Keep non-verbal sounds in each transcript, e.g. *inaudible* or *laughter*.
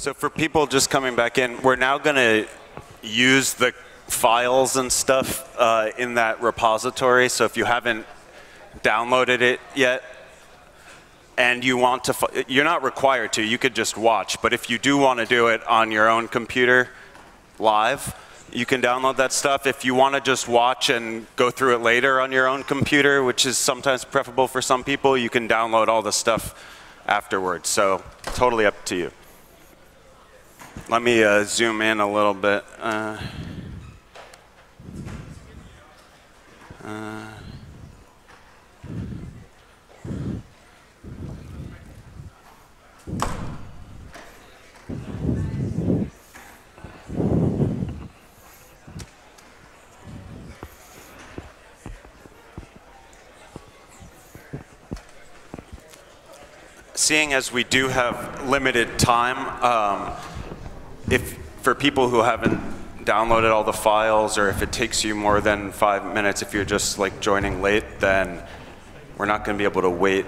So for people just coming back in, we're now going to use the files and stuff uh, in that repository. So if you haven't downloaded it yet, and you want to, you're not required to, you could just watch. But if you do want to do it on your own computer live, you can download that stuff. If you want to just watch and go through it later on your own computer, which is sometimes preferable for some people, you can download all the stuff afterwards. So totally up to you. Let me uh, zoom in a little bit. Uh, uh, seeing as we do have limited time, um, if for people who haven't downloaded all the files or if it takes you more than five minutes if you're just like joining late then we're not going to be able to wait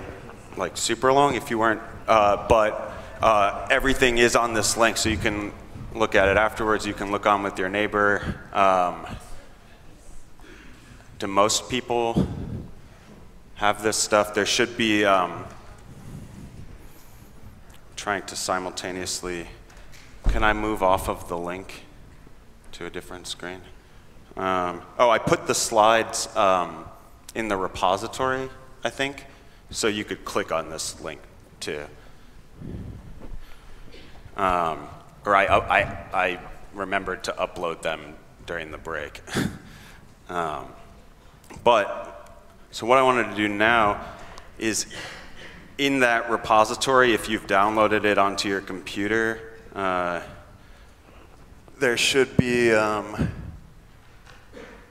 like super long if you weren't uh, but uh, everything is on this link so you can look at it afterwards. You can look on with your neighbor. Um, do most people have this stuff? There should be um, trying to simultaneously can I move off of the link to a different screen? Um, oh, I put the slides um, in the repository, I think, so you could click on this link too. Um, or I, I, I remembered to upload them during the break. *laughs* um, but, so what I wanted to do now is in that repository, if you've downloaded it onto your computer, uh, there should be, um,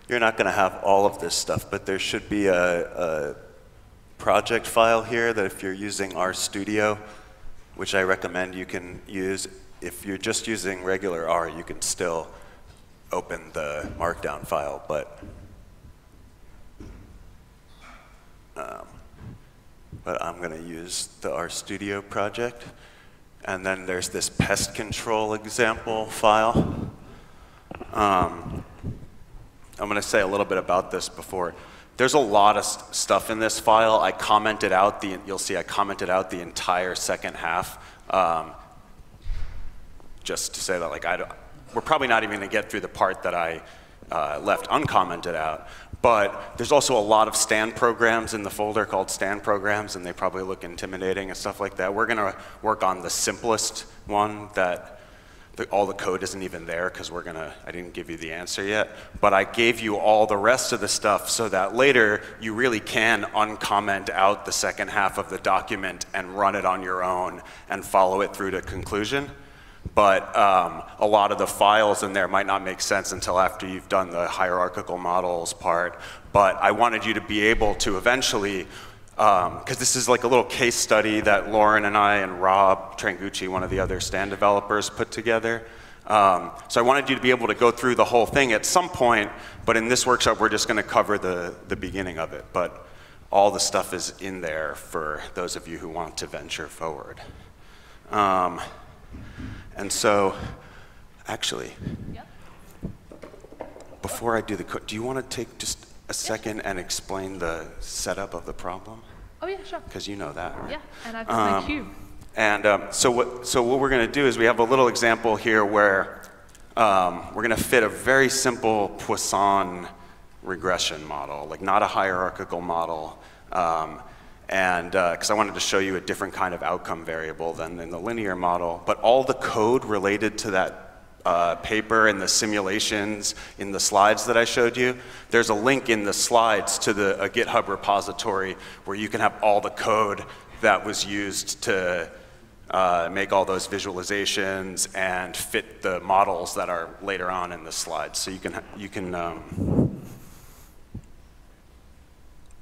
you're not going to have all of this stuff, but there should be a, a, project file here that if you're using RStudio, which I recommend you can use, if you're just using regular R, you can still open the markdown file, but um, but I'm going to use the RStudio project. And then there's this pest control example file. Um, I'm going to say a little bit about this before. There's a lot of st stuff in this file. I commented out the, you'll see I commented out the entire second half. Um, just to say that like I we're probably not even going to get through the part that I uh, left uncommented out. But there's also a lot of Stan programs in the folder called Stan programs, and they probably look intimidating and stuff like that. We're going to work on the simplest one that the, all the code isn't even there because we're going to, I didn't give you the answer yet. But I gave you all the rest of the stuff so that later you really can uncomment out the second half of the document and run it on your own and follow it through to conclusion but um, a lot of the files in there might not make sense until after you've done the hierarchical models part. But I wanted you to be able to eventually, because um, this is like a little case study that Lauren and I and Rob Trangucci, one of the other Stan developers, put together. Um, so I wanted you to be able to go through the whole thing at some point, but in this workshop we're just going to cover the, the beginning of it. But all the stuff is in there for those of you who want to venture forward. And so, actually, yep. before I do the, code, do you want to take just a second yeah. and explain the setup of the problem? Oh yeah, sure. Because you know that, right? Yeah, and I've got um, my cube. And um, so what so what we're going to do is we have a little example here where um, we're going to fit a very simple Poisson regression model, like not a hierarchical model. Um, and because uh, I wanted to show you a different kind of outcome variable than in the linear model. But all the code related to that uh, paper and the simulations in the slides that I showed you, there's a link in the slides to the, a GitHub repository where you can have all the code that was used to uh, make all those visualizations and fit the models that are later on in the slides. So you can, you can um,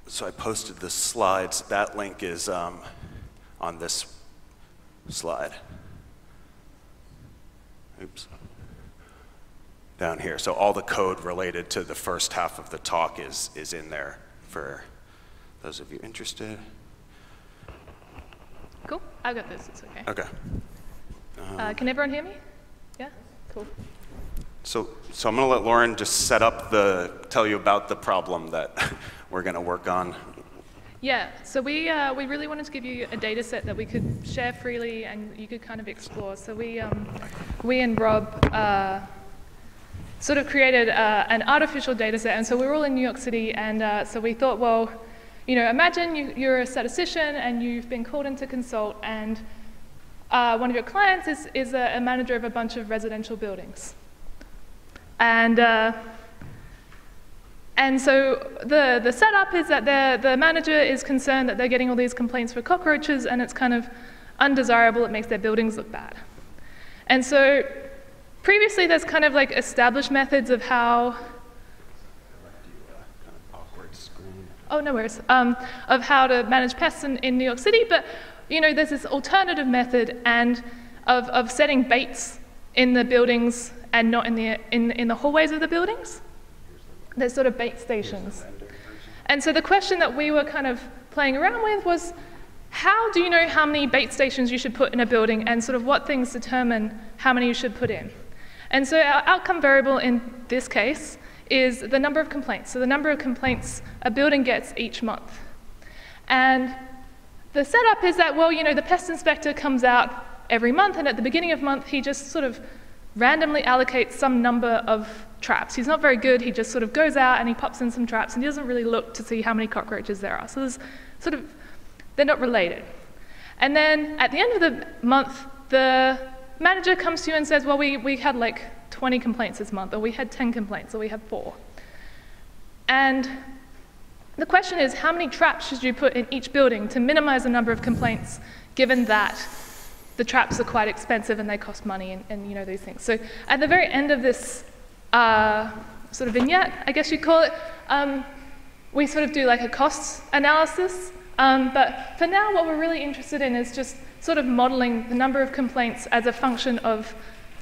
so I posted the slides. That link is um, on this slide. Oops. Down here. So all the code related to the first half of the talk is, is in there for those of you interested. Cool. I've got this. It's okay. Okay. Um, Uh, can everyone hear me? Yeah? Cool. So, so I'm going to let Lauren just set up the, tell you about the problem that we're going to work on. Yeah, so we, uh, we really wanted to give you a data set that we could share freely and you could kind of explore. So we, um, we and Rob uh, sort of created uh, an artificial data set. And so we were all in New York City. And uh, so we thought, well, you know, imagine you, you're a statistician and you've been called in to consult and uh, one of your clients is, is a, a, manager of a bunch of residential buildings. And, uh, and so the, the setup is that the manager is concerned that they're getting all these complaints for cockroaches and it's kind of undesirable, it makes their buildings look bad. And so previously there's kind of like established methods of how oh, no worries, um, of how to manage pests in, in New York City, but you know, there's this alternative method and of, of setting baits in the buildings and not in the, in, in the hallways of the buildings. There's sort of bait stations. And so the question that we were kind of playing around with was, how do you know how many bait stations you should put in a building and sort of what things determine how many you should put in? And so our outcome variable in this case is the number of complaints. So the number of complaints a building gets each month. And the setup is that, well, you know, the pest inspector comes out every month, and at the beginning of month, he just sort of randomly allocates some number of traps. He's not very good, he just sort of goes out and he pops in some traps, and he doesn't really look to see how many cockroaches there are. So there's sort of, they're not related. And then at the end of the month, the manager comes to you and says, well, we, we had like 20 complaints this month, or we had 10 complaints, or we had four. And the question is, how many traps should you put in each building to minimize the number of complaints, given that the traps are quite expensive and they cost money and, and you know these things. So at the very end of this uh, sort of vignette, I guess you'd call it, um, we sort of do like a cost analysis. Um, but for now, what we're really interested in is just sort of modeling the number of complaints as a function of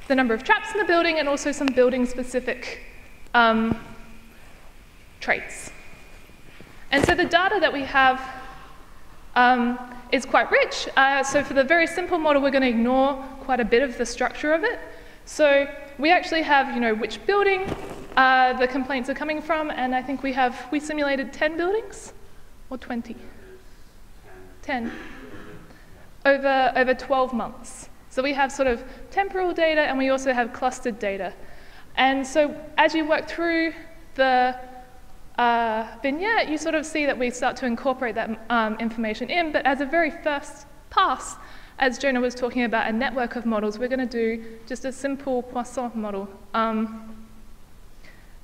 the number of traps in the building and also some building specific um, traits. And so the data that we have um, is quite rich. Uh, so for the very simple model, we're going to ignore quite a bit of the structure of it. So we actually have, you know, which building uh, the complaints are coming from, and I think we have, we simulated 10 buildings, or 20? 10. Over, over 12 months. So we have sort of temporal data, and we also have clustered data. And so as you work through the uh, vignette, you sort of see that we start to incorporate that um, information in, but as a very first pass, as Jonah was talking about a network of models, we're going to do just a simple Poisson model um,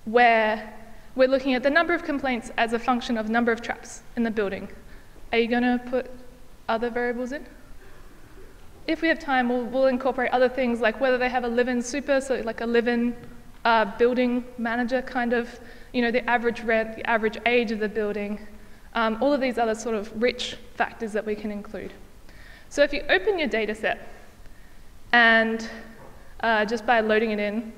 where we're looking at the number of complaints as a function of number of traps in the building. Are you going to put other variables in? If we have time, we'll, we'll incorporate other things like whether they have a live-in super, so like a live-in uh, building manager kind of you know, the average rent, the average age of the building, um, all of these other sort of rich factors that we can include. So if you open your data set, and uh, just by loading it in,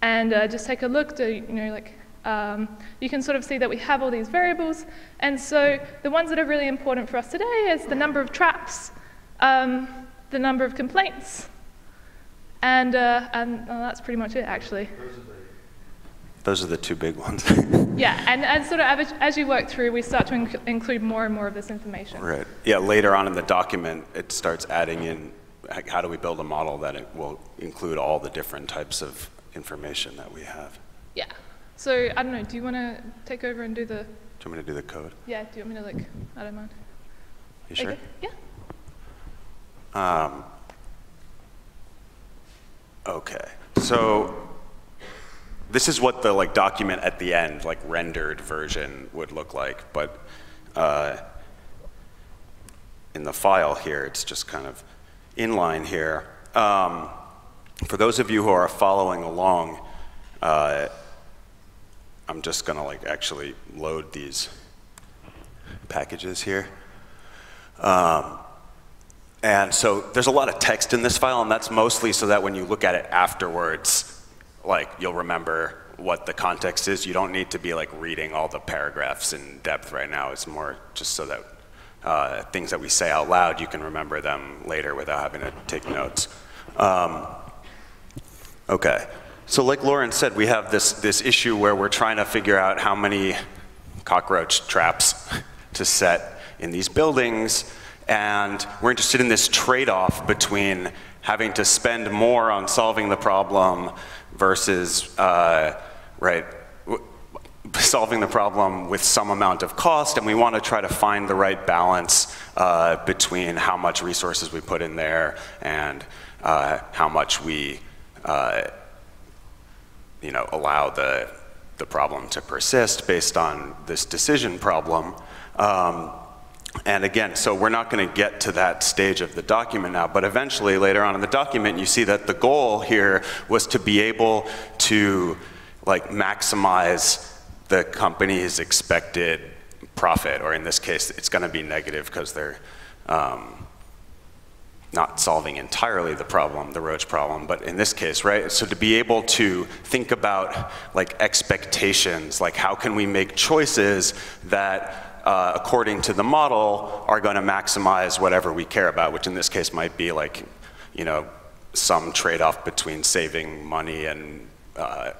and uh, just take a look to, you know, like, um, you can sort of see that we have all these variables. And so the ones that are really important for us today is the number of traps, um, the number of complaints, and, uh, and that's pretty much it, actually. Those are the two big ones. *laughs* yeah, and, and sort of as, as you work through, we start to inc include more and more of this information. Right. Yeah, later on in the document, it starts adding in how do we build a model that it will include all the different types of information that we have. Yeah. So I don't know, do you want to take over and do the... Do you want me to do the code? Yeah, do you want me to like, I don't mind. You sure? Okay. Yeah. Um, okay. So this is what the like document at the end, like rendered version would look like, but uh, in the file here, it's just kind of inline here. Um, for those of you who are following along, uh, I'm just gonna like actually load these packages here. Um, and so there's a lot of text in this file, and that's mostly so that when you look at it afterwards, like you'll remember what the context is. You don't need to be like reading all the paragraphs in depth right now. It's more just so that uh, things that we say out loud, you can remember them later without having to take notes. Um, okay. So like Lauren said, we have this, this issue where we're trying to figure out how many cockroach traps *laughs* to set in these buildings. And we're interested in this trade-off between having to spend more on solving the problem versus, uh, right, solving the problem with some amount of cost, and we want to try to find the right balance uh, between how much resources we put in there and uh, how much we, uh, you know, allow the, the problem to persist based on this decision problem. Um, and again, so we're not going to get to that stage of the document now, but eventually later on in the document, you see that the goal here was to be able to like maximize the company's expected profit, or in this case, it's going to be negative because they're um, not solving entirely the problem, the roach problem, but in this case, right? So to be able to think about like expectations, like how can we make choices that uh, according to the model are going to maximize whatever we care about, which in this case might be like, you know, some trade-off between saving money and uh,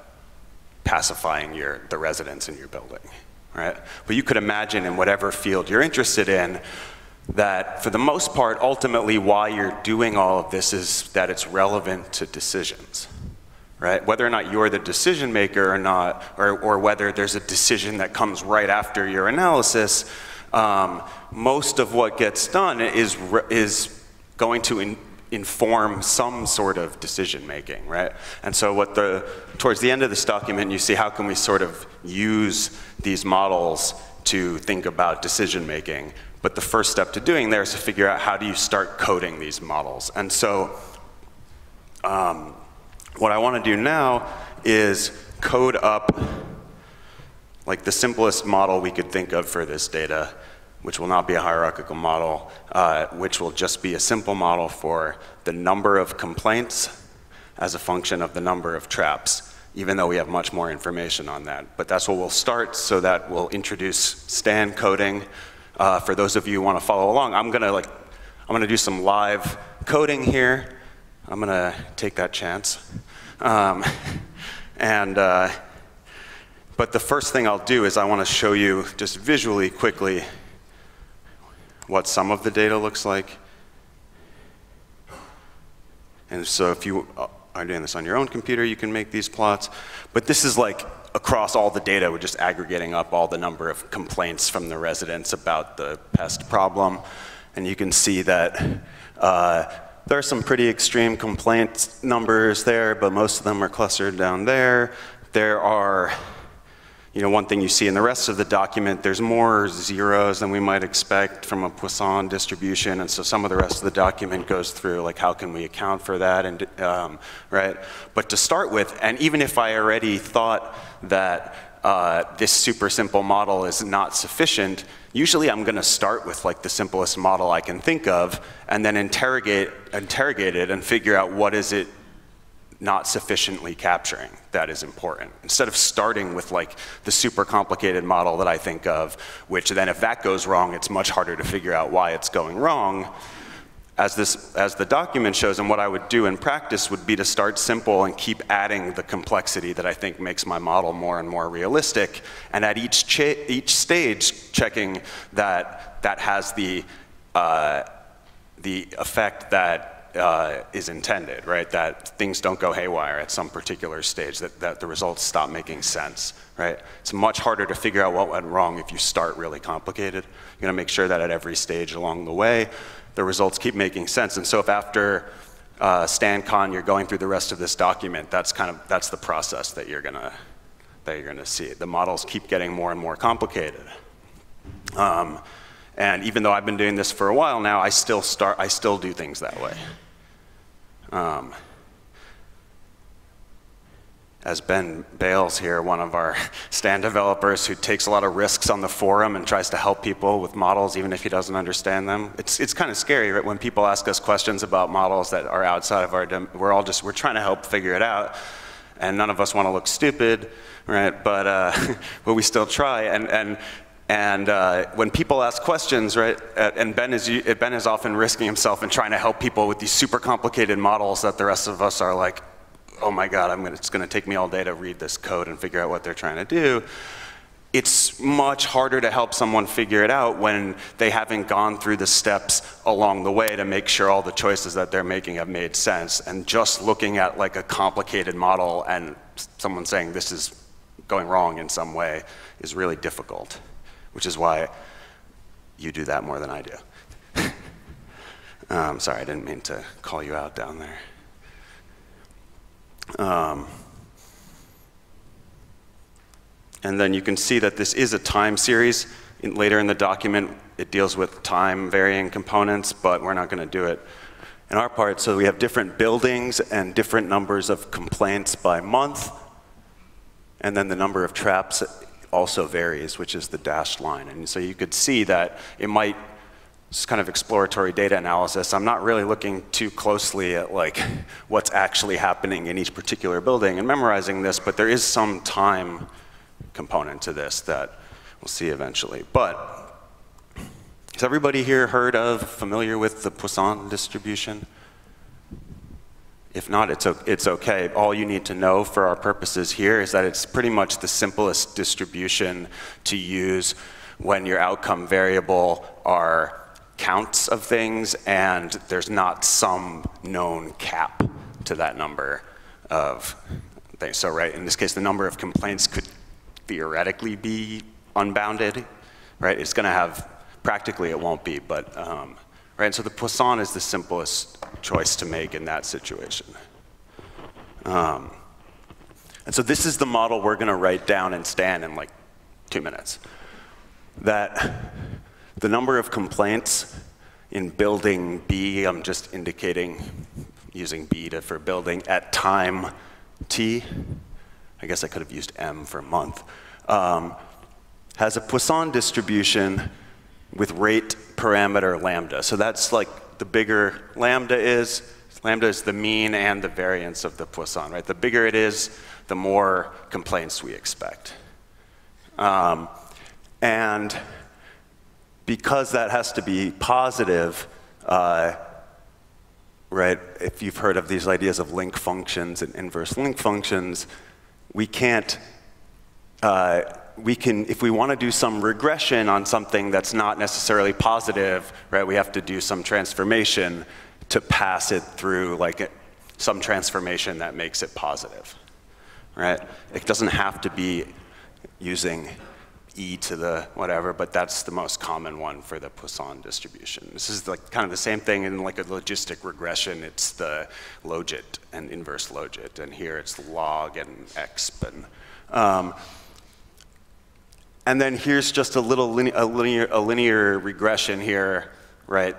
pacifying your, the residents in your building, right? But you could imagine in whatever field you're interested in that for the most part, ultimately why you're doing all of this is that it's relevant to decisions, right? Whether or not you're the decision maker or not, or, or whether there's a decision that comes right after your analysis, um, most of what gets done is, is going to in, inform some sort of decision making, right? And so what the, towards the end of this document, you see how can we sort of use these models to think about decision making. But the first step to doing there is to figure out how do you start coding these models. And so um, what I want to do now is code up like the simplest model we could think of for this data which will not be a hierarchical model, uh, which will just be a simple model for the number of complaints as a function of the number of traps, even though we have much more information on that. But that's what we'll start, so that we'll introduce Stan coding. Uh, for those of you who want to follow along, I'm gonna like, I'm gonna do some live coding here. I'm gonna take that chance. Um, *laughs* and, uh, but the first thing I'll do is I want to show you just visually quickly what some of the data looks like. And so if you are doing this on your own computer, you can make these plots. But this is like across all the data, we're just aggregating up all the number of complaints from the residents about the pest problem. And you can see that uh, there are some pretty extreme complaint numbers there, but most of them are clustered down there. There are you know, one thing you see in the rest of the document, there's more zeros than we might expect from a Poisson distribution, and so some of the rest of the document goes through, like, how can we account for that, and, um, right? But to start with, and even if I already thought that uh, this super simple model is not sufficient, usually I'm gonna start with like the simplest model I can think of, and then interrogate, interrogate it and figure out what is it not sufficiently capturing that is important. Instead of starting with like the super complicated model that I think of, which then if that goes wrong, it's much harder to figure out why it's going wrong. As, this, as the document shows, and what I would do in practice would be to start simple and keep adding the complexity that I think makes my model more and more realistic, and at each, each stage checking that that has the, uh, the effect that uh, is intended, right? That things don't go haywire at some particular stage, that, that the results stop making sense, right? It's much harder to figure out what went wrong if you start really complicated. You're gonna make sure that at every stage along the way, the results keep making sense. And so if after uh, StanCon you're going through the rest of this document, that's kind of, that's the process that you're gonna, that you're gonna see. The models keep getting more and more complicated. Um, and even though I've been doing this for a while now, I still start, I still do things that way. Um, as Ben Bales here, one of our Stan developers who takes a lot of risks on the forum and tries to help people with models even if he doesn't understand them. It's, it's kind of scary right, when people ask us questions about models that are outside of our, we're all just, we're trying to help figure it out and none of us want to look stupid, right? But, uh, *laughs* but we still try and, and And uh, when people ask questions, right, and Ben is, ben is often risking himself and trying to help people with these super complicated models that the rest of us are like, oh my God, gonna, it's gonna take me all day to read this code and figure out what they're trying to do. It's much harder to help someone figure it out when they haven't gone through the steps along the way to make sure all the choices that they're making have made sense. And just looking at like a complicated model and someone saying this is going wrong in some way is really difficult which is why you do that more than I do. *laughs* um, sorry, I didn't mean to call you out down there. Um, and then you can see that this is a time series. In, later in the document, it deals with time varying components, but we're not going to do it in our part. So we have different buildings and different numbers of complaints by month, and then the number of traps also varies, which is the dashed line. And so you could see that it might, it's kind of exploratory data analysis. I'm not really looking too closely at like what's actually happening in each particular building and memorizing this, but there is some time component to this that we'll see eventually. But has everybody here heard of, familiar with the Poisson distribution? If not, it's, it's okay. All you need to know for our purposes here is that it's pretty much the simplest distribution to use when your outcome variable are counts of things and there's not some known cap to that number of things. So right, in this case, the number of complaints could theoretically be unbounded, right? It's gonna have, practically it won't be, but um, Right? And so the Poisson is the simplest choice to make in that situation. Um, and so this is the model we're going to write down and Stan in like two minutes. That the number of complaints in building B, I'm just indicating using B to, for building at time T, I guess I could have used M for month, um, has a Poisson distribution with rate parameter lambda. So that's like the bigger lambda is. Lambda is the mean and the variance of the Poisson, right? The bigger it is, the more complaints we expect. Um, and because that has to be positive, uh, right, if you've heard of these ideas of link functions and inverse link functions, we can't uh, we can, if we want to do some regression on something that's not necessarily positive, right, we have to do some transformation to pass it through like some transformation that makes it positive, right? It doesn't have to be using e to the whatever, but that's the most common one for the Poisson distribution. This is like kind of the same thing in like a logistic regression. It's the logit and inverse logit, and here it's log and exp. And, um, and then here's just a little line a linear, a linear regression here, right?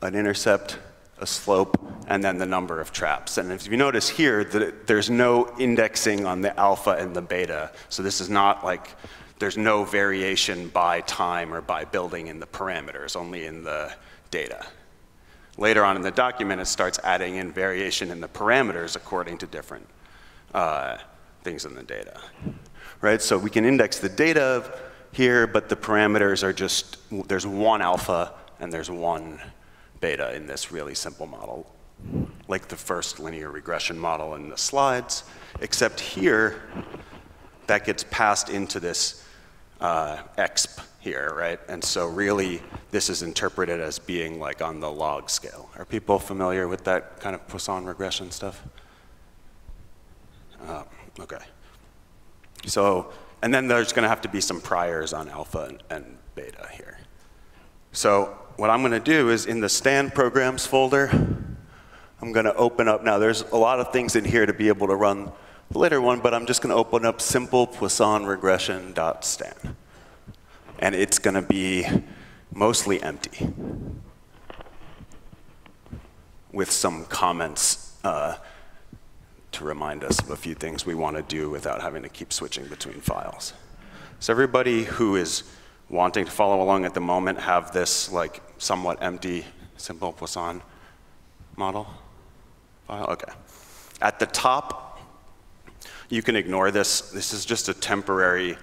An intercept, a slope, and then the number of traps. And if you notice here, that there's no indexing on the alpha and the beta. So this is not like, there's no variation by time or by building in the parameters, only in the data. Later on in the document, it starts adding in variation in the parameters according to different uh, things in the data right? So we can index the data here, but the parameters are just, there's one alpha and there's one beta in this really simple model, like the first linear regression model in the slides, except here, that gets passed into this uh, exp here, right? And so really, this is interpreted as being like on the log scale. Are people familiar with that kind of Poisson regression stuff? Uh, okay. So, and then there's going to have to be some priors on alpha and, and beta here. So what I'm going to do is in the Stan programs folder, I'm going to open up, now there's a lot of things in here to be able to run the later one, but I'm just going to open up simple Poisson regression.stan. And it's going to be mostly empty with some comments uh, to remind us of a few things we want to do without having to keep switching between files. So everybody who is wanting to follow along at the moment have this like somewhat empty simple Poisson model file? Okay. At the top, you can ignore this. This is just a temporary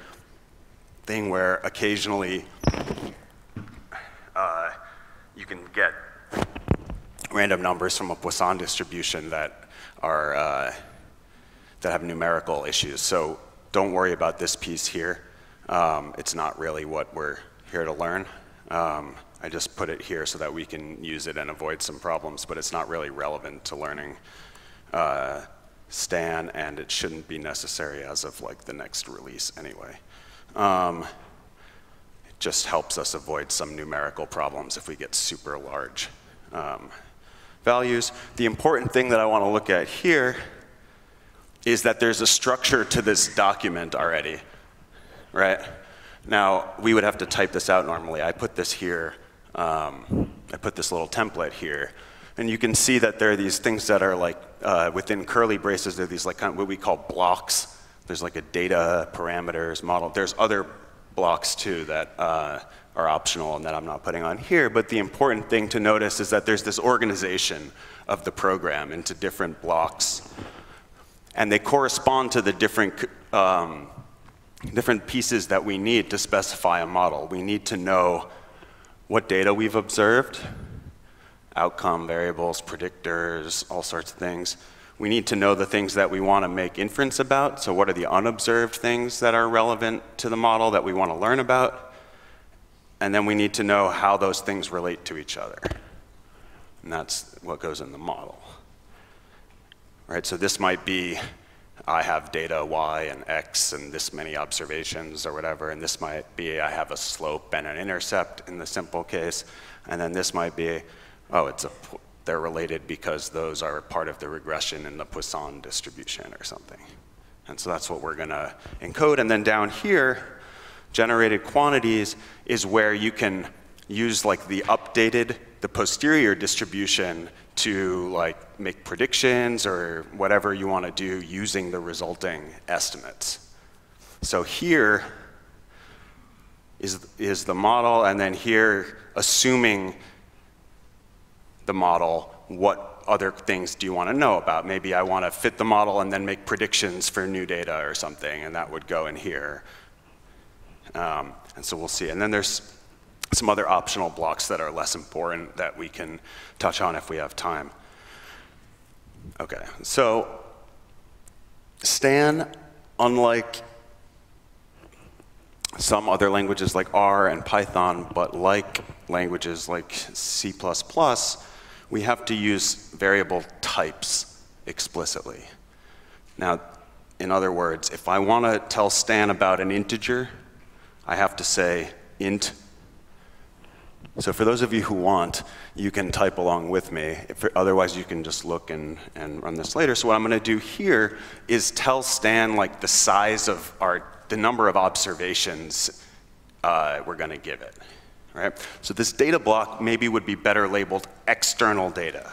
thing where occasionally uh, you can get random numbers from a Poisson distribution that are uh, that have numerical issues. So don't worry about this piece here. Um, it's not really what we're here to learn. Um, I just put it here so that we can use it and avoid some problems, but it's not really relevant to learning uh, Stan, and it shouldn't be necessary as of like the next release anyway. Um, it just helps us avoid some numerical problems if we get super large um, values. The important thing that I want to look at here is that there's a structure to this document already, right? Now, we would have to type this out normally. I put this here, um, I put this little template here. And you can see that there are these things that are like, uh, within curly braces, there are these like kind of what we call blocks. There's like a data parameters model. There's other blocks too that uh, are optional and that I'm not putting on here. But the important thing to notice is that there's this organization of the program into different blocks. And they correspond to the different, um, different pieces that we need to specify a model. We need to know what data we've observed, outcome variables, predictors, all sorts of things. We need to know the things that we want to make inference about. So what are the unobserved things that are relevant to the model that we want to learn about? And then we need to know how those things relate to each other. And that's what goes in the model. Right, so this might be, I have data y and x and this many observations or whatever, and this might be, I have a slope and an intercept in the simple case, and then this might be, oh, it's a, they're related because those are part of the regression in the Poisson distribution or something. And so that's what we're gonna encode, and then down here, generated quantities is where you can use like the updated, the posterior distribution to like make predictions or whatever you want to do using the resulting estimates. So here is, is the model, and then here, assuming the model, what other things do you want to know about? Maybe I want to fit the model and then make predictions for new data or something, and that would go in here. Um, and so we'll see. And then there's some other optional blocks that are less important that we can touch on if we have time. Okay, so Stan, unlike some other languages like R and Python, but like languages like C++, we have to use variable types explicitly. Now, in other words, if I want to tell Stan about an integer, I have to say int so for those of you who want, you can type along with me. If, otherwise, you can just look and, and run this later. So what I'm going to do here is tell Stan like the size of our, the number of observations uh, we're going to give it. Right? So this data block maybe would be better labeled external data.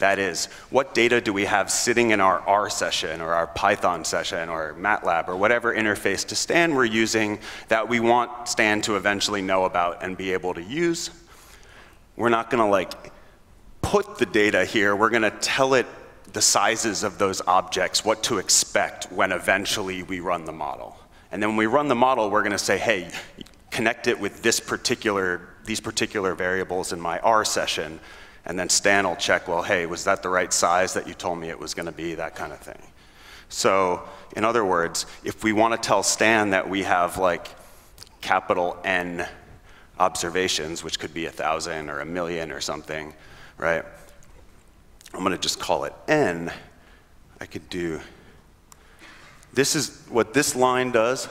That is, what data do we have sitting in our R session or our Python session or MATLAB or whatever interface to Stan we're using that we want Stan to eventually know about and be able to use? We're not going to like put the data here. We're going to tell it the sizes of those objects, what to expect when eventually we run the model. And then when we run the model, we're going to say, hey, connect it with this particular, these particular variables in my R session and then Stan will check, well, hey, was that the right size that you told me it was going to be, that kind of thing. So, in other words, if we want to tell Stan that we have like capital N observations, which could be a thousand or a million or something, right? I'm going to just call it N. I could do, this is what this line does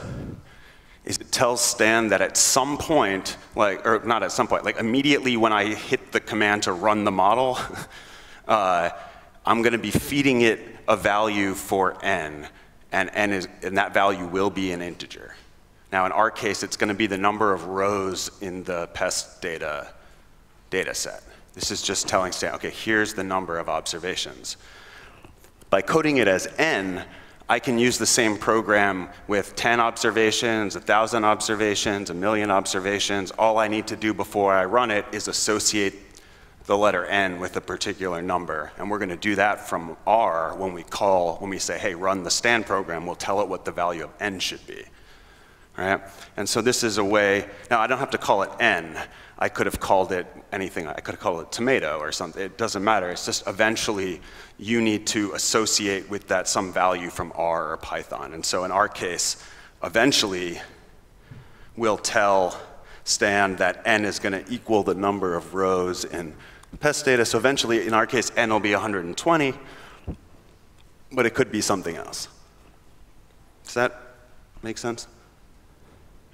is it tells Stan that at some point, like, or not at some point, like immediately when I hit the command to run the model, *laughs* uh, I'm going to be feeding it a value for n, and, n is, and that value will be an integer. Now, in our case, it's going to be the number of rows in the pest data data set. This is just telling Stan, okay, here's the number of observations. By coding it as n, I can use the same program with 10 observations, 1,000 observations, a million observations. All I need to do before I run it is associate the letter n with a particular number. And we're going to do that from R when we call, when we say, hey, run the Stan program, we'll tell it what the value of n should be. right? And so this is a way, now I don't have to call it n. I could have called it anything. I could have called it tomato or something. It doesn't matter. It's just eventually you need to associate with that some value from R or Python. And so in our case, eventually we'll tell Stan that n is going to equal the number of rows in pest data. So eventually, in our case, n will be 120, but it could be something else. Does that make sense?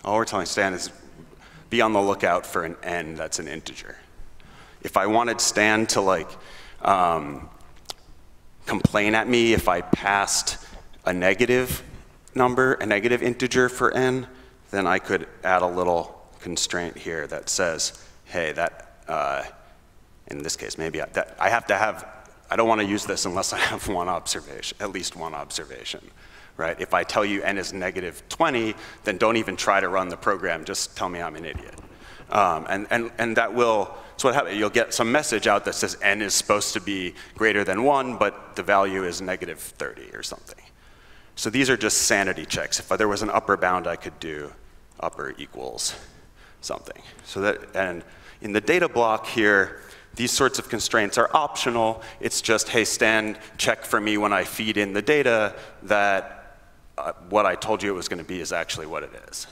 All we're telling Stan is be on the lookout for an n that's an integer. If I wanted Stan to like um, complain at me if I passed a negative number, a negative integer for n, then I could add a little constraint here that says, hey, that, uh, in this case, maybe I, that, I have to have, I don't want to use this unless I have one observation, at least one observation right? If I tell you n is negative 20, then don't even try to run the program, just tell me I'm an idiot. Um, and, and, and that will, so what happens, you'll get some message out that says n is supposed to be greater than 1, but the value is negative 30 or something. So these are just sanity checks. If there was an upper bound, I could do upper equals something. So that, and in the data block here, these sorts of constraints are optional. It's just, hey, Stan, check for me when I feed in the data that uh, what I told you it was going to be is actually what it is.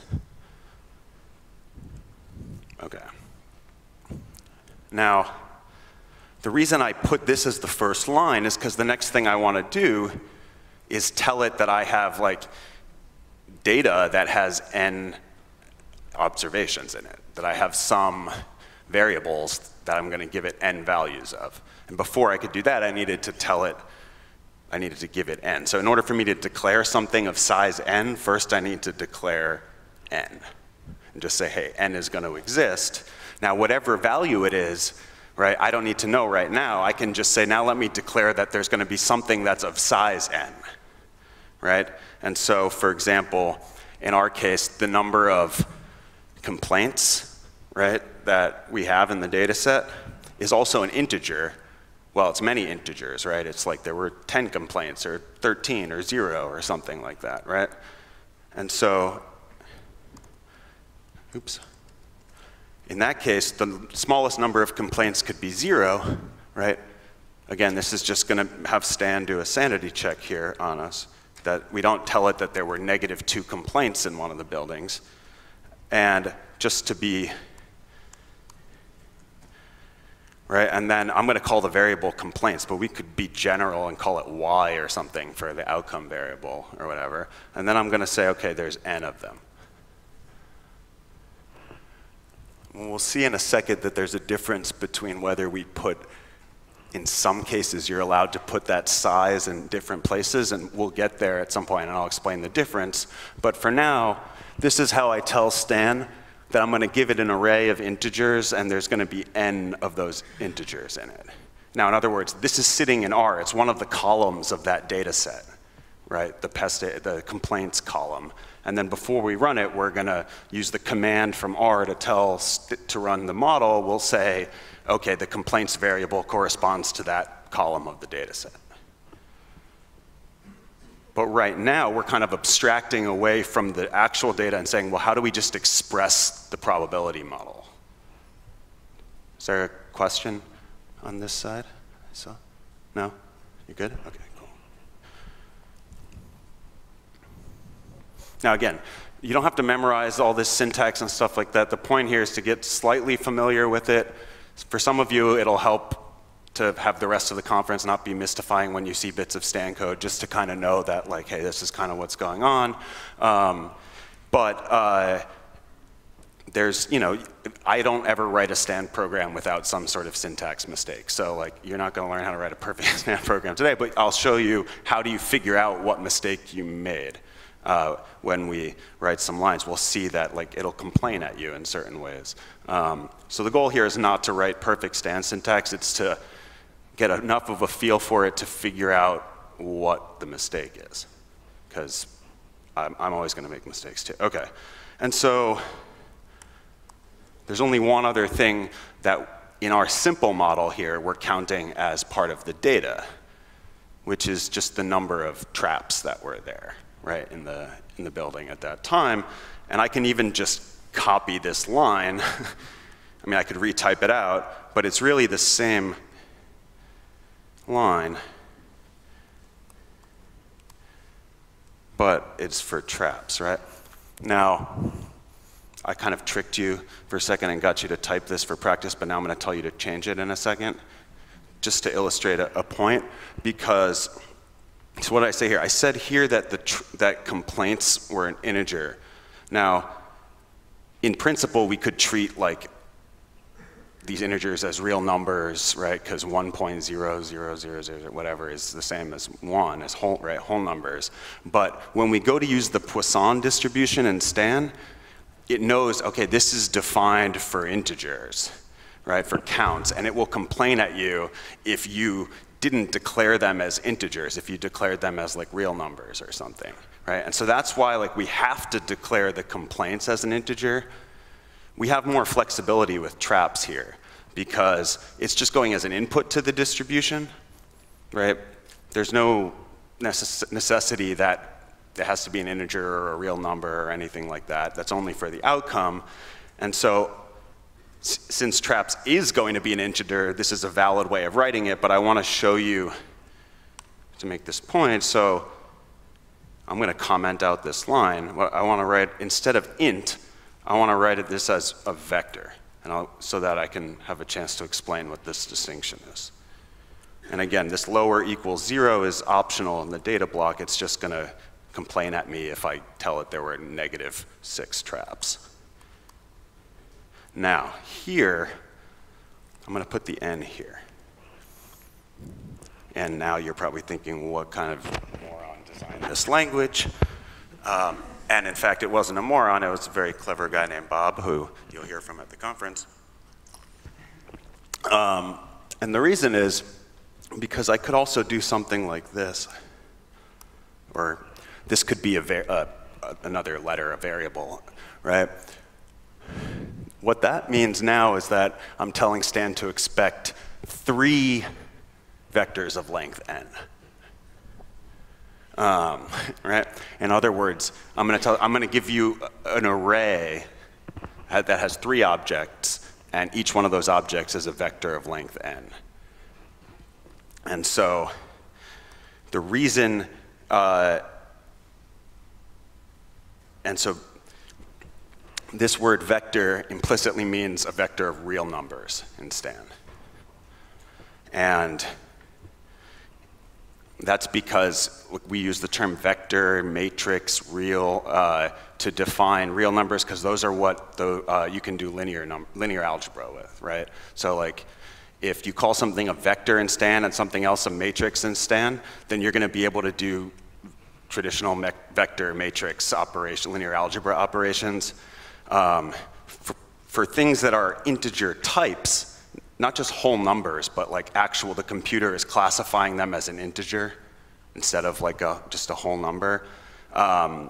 Okay. Now, the reason I put this as the first line is because the next thing I want to do is tell it that I have like data that has n observations in it, that I have some variables that I'm going to give it n values of. And before I could do that, I needed to tell it I needed to give it n. So in order for me to declare something of size n, first I need to declare n. And just say, hey, n is going to exist. Now, whatever value it is, right, I don't need to know right now. I can just say, now let me declare that there's going to be something that's of size n, right? And so, for example, in our case, the number of complaints, right, that we have in the data set is also an integer, well, it's many integers, right? It's like there were 10 complaints or 13 or zero or something like that, right? And so, oops. In that case, the smallest number of complaints could be zero, right? Again, this is just going to have Stan do a sanity check here on us, that we don't tell it that there were negative two complaints in one of the buildings. And just to be right? And then I'm going to call the variable complaints, but we could be general and call it y or something for the outcome variable or whatever. And then I'm going to say, okay, there's n of them. We'll see in a second that there's a difference between whether we put, in some cases, you're allowed to put that size in different places, and we'll get there at some point, and I'll explain the difference. But for now, this is how I tell Stan that I'm going to give it an array of integers, and there's going to be n of those integers in it. Now, in other words, this is sitting in R. It's one of the columns of that data set, right? The, pest, the complaints column. And then before we run it, we're going to use the command from R to tell to run the model. We'll say, okay, the complaints variable corresponds to that column of the data set. But right now, we're kind of abstracting away from the actual data and saying, well, how do we just express the probability model? Is there a question on this side? So, no? You good? Okay, cool. Now, again, you don't have to memorize all this syntax and stuff like that. The point here is to get slightly familiar with it. For some of you, it'll help to have the rest of the conference not be mystifying when you see bits of Stan code, just to kind of know that, like, hey, this is kind of what's going on. Um, but uh, there's, you know, I don't ever write a Stan program without some sort of syntax mistake. So, like, you're not going to learn how to write a perfect *laughs* Stan program today, but I'll show you how do you figure out what mistake you made. Uh, when we write some lines, we'll see that like it'll complain at you in certain ways. Um, so the goal here is not to write perfect Stan syntax, it's to get enough of a feel for it to figure out what the mistake is. Because I'm, I'm always going to make mistakes too. Okay. And so there's only one other thing that in our simple model here we're counting as part of the data, which is just the number of traps that were there, right, in the, in the building at that time. And I can even just copy this line. *laughs* I mean, I could retype it out, but it's really the same line, but it's for traps, right? Now, I kind of tricked you for a second and got you to type this for practice, but now I'm going to tell you to change it in a second, just to illustrate a, a point, because so what did I say here? I said here that the that complaints were an integer. Now, in principle, we could treat like these integers as real numbers, right? Because 1.0000 whatever is the same as 1 as whole, right, whole numbers. But when we go to use the Poisson distribution in Stan, it knows, okay, this is defined for integers, right, for counts, and it will complain at you if you didn't declare them as integers, if you declared them as like real numbers or something, right? And so that's why like we have to declare the complaints as an integer we have more flexibility with traps here because it's just going as an input to the distribution, right? There's no necess necessity that it has to be an integer or a real number or anything like that. That's only for the outcome. And so since traps is going to be an integer, this is a valid way of writing it, but I want to show you to make this point. So I'm going to comment out this line. I want to write, instead of int, I want to write it this as a vector and I'll, so that I can have a chance to explain what this distinction is. And again, this lower equals zero is optional in the data block. It's just going to complain at me if I tell it there were negative six traps. Now, here, I'm going to put the n here. And now you're probably thinking, what kind of moron designed this language? Um, and in fact, it wasn't a moron, it was a very clever guy named Bob, who you'll hear from at the conference. Um, and the reason is because I could also do something like this, or this could be a uh, another letter, a variable, right? What that means now is that I'm telling Stan to expect three vectors of length n. Um, *laughs* right? In other words, I'm going to tell, I'm going to give you an array that has three objects, and each one of those objects is a vector of length n. And so, the reason, uh, and so this word vector implicitly means a vector of real numbers in Stan. And that's because we use the term vector, matrix, real uh, to define real numbers because those are what the, uh, you can do linear, linear algebra with, right? So like if you call something a vector in Stan and something else a matrix in Stan, then you're going to be able to do traditional vector matrix operation, linear algebra operations. Um, for, for things that are integer types, not just whole numbers, but like actual, the computer is classifying them as an integer instead of like a, just a whole number. Um,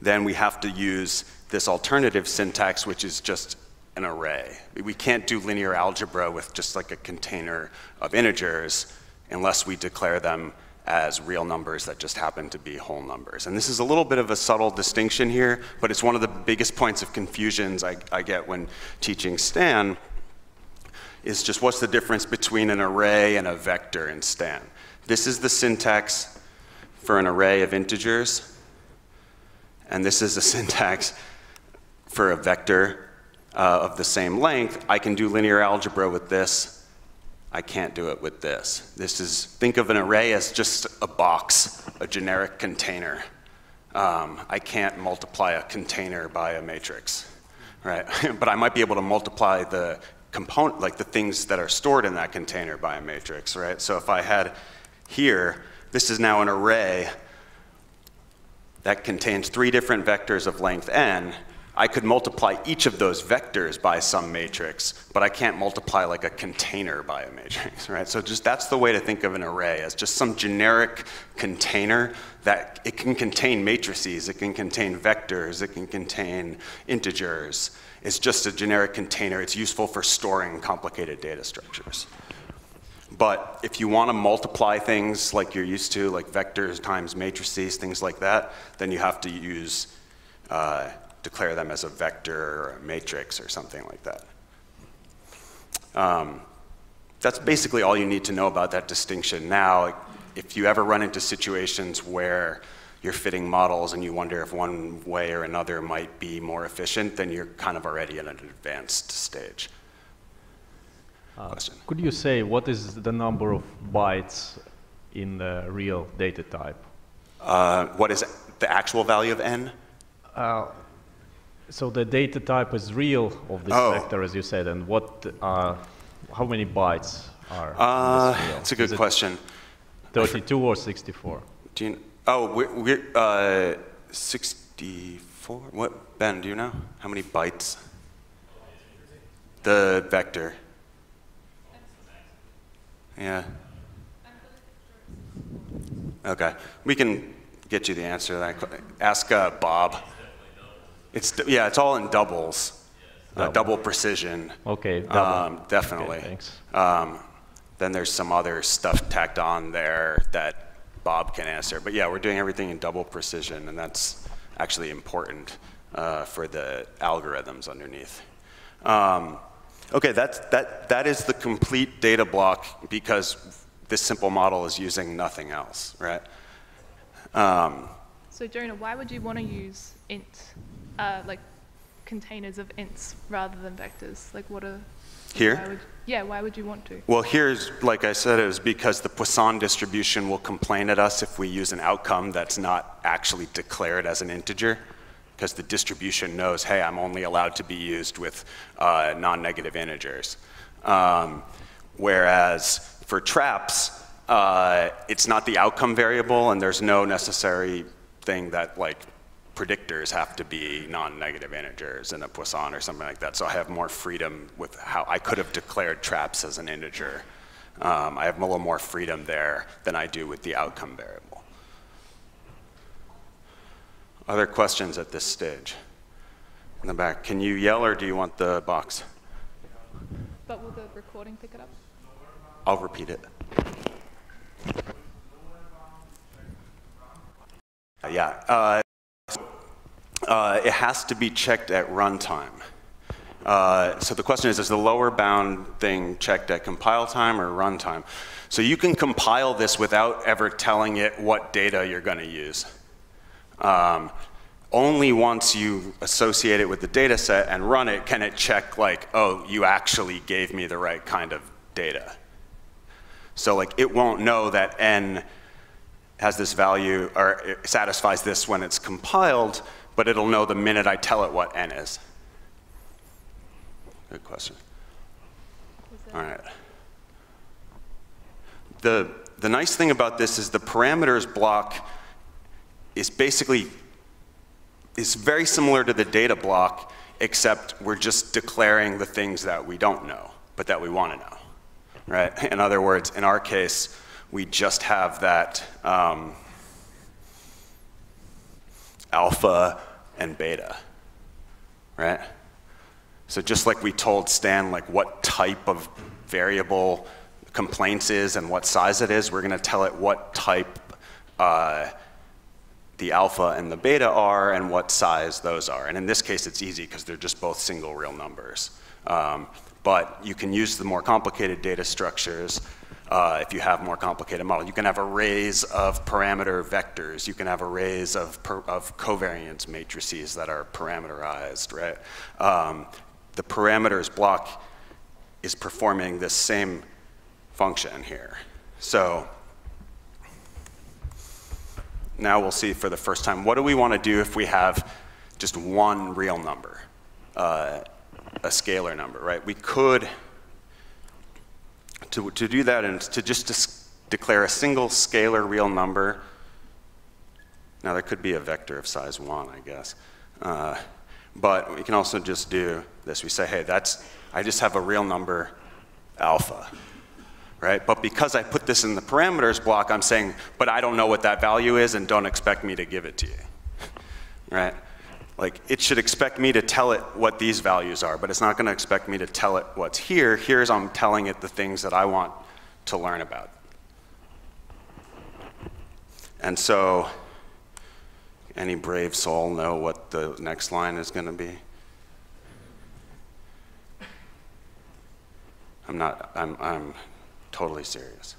then we have to use this alternative syntax, which is just an array. We can't do linear algebra with just like a container of integers unless we declare them as real numbers that just happen to be whole numbers. And this is a little bit of a subtle distinction here, but it's one of the biggest points of confusions I, I get when teaching Stan is just what's the difference between an array and a vector in Stan. This is the syntax for an array of integers, and this is the *laughs* syntax for a vector uh, of the same length. I can do linear algebra with this. I can't do it with this. This is, think of an array as just a box, a generic container. Um, I can't multiply a container by a matrix, right? *laughs* but I might be able to multiply the component, like the things that are stored in that container by a matrix, right? So if I had here, this is now an array that contains three different vectors of length n, I could multiply each of those vectors by some matrix, but I can't multiply like a container by a matrix, *laughs* right? So just that's the way to think of an array as just some generic container that it can contain matrices, it can contain vectors, it can contain integers. It's just a generic container. It's useful for storing complicated data structures. But if you want to multiply things like you're used to, like vectors times matrices, things like that, then you have to use, uh, declare them as a vector or a matrix or something like that. Um, that's basically all you need to know about that distinction. Now, if you ever run into situations where you're fitting models and you wonder if one way or another might be more efficient, then you're kind of already at an advanced stage. Uh, could you say what is the number of bytes in the real data type? Uh, what is the actual value of n? Uh, so the data type is real of this Oh. vector, as you said, and what, uh, how many bytes are? Uh, it's a good Is question. 32 or 64? Do you, oh, we're, we're uh, 64? What, Ben, do you know? How many bytes? The vector. Yeah. Okay, we can get you the answer to that. Ask uh, Bob. It's, yeah, it's all in doubles, uh, Double. double precision. Okay, double. Um, definitely. Okay, thanks. Um, then there's some other stuff tacked on there that Bob can answer. But yeah, we're doing everything in double precision, and that's actually important uh, for the algorithms underneath. Um, okay, that's, that, that is the complete data block because this simple model is using nothing else, right? Um, So Jonah, why would you want to use int, uh, like containers of ints rather than vectors? Like what are Here? Yeah, why would you want to? Well, here's, like I said, it was because the Poisson distribution will complain at us if we use an outcome that's not actually declared as an integer, because the distribution knows, hey, I'm only allowed to be used with uh, non-negative integers. Um, whereas for traps, uh, it's not the outcome variable, and there's no necessary thing that like predictors have to be non-negative integers in a Poisson or something like that. So I have more freedom with how I could have declared traps as an integer. Um, I have a little more freedom there than I do with the outcome variable. Other questions at this stage? In the back, can you yell or do you want the box? But will the recording pick it up? I'll repeat it. Yeah. Uh, uh, it has to be checked at runtime. Uh, so the question is, is the lower bound thing checked at compile time or runtime? So you can compile this without ever telling it what data you're going to use. Um, only once you associate it with the data set and run it can it check like, oh, you actually gave me the right kind of data. So like it won't know that n has this value or satisfies this when it's compiled, but it'll know the minute I tell it what n is. Good question. All right. The, the nice thing about this is the parameters block is basically is very similar to the data block, except we're just declaring the things that we don't know, but that we want to know, right? In other words, in our case, we just have that um, alpha and beta, right? So just like we told Stan, like what type of variable complaints is and what size it is, we're going to tell it what type uh, the alpha and the beta are and what size those are. And in this case, it's easy because they're just both single real numbers. Um, but you can use the more complicated data structures uh, if you have more complicated model. You can have arrays of parameter vectors. You can have arrays of, of covariance matrices that are parameterized, right? Um, the parameters block is performing this same function here. So now we'll see for the first time, what do we want to do if we have just one real number, uh, a scalar number, right? We could, to, to do that and to just declare a single scalar real number, now there could be a vector of size one, I guess. Uh, but we can also just do this. We say, hey, that's, I just have a real number, alpha right? But because I put this in the parameters block, I'm saying, but I don't know what that value is and don't expect me to give it to you, *laughs* right? Like, it should expect me to tell it what these values are, but it's not going to expect me to tell it what's here. Here's I'm telling it the things that I want to learn about. And so, any brave soul know what the next line is going to be? I'm not, I'm, I'm totally serious.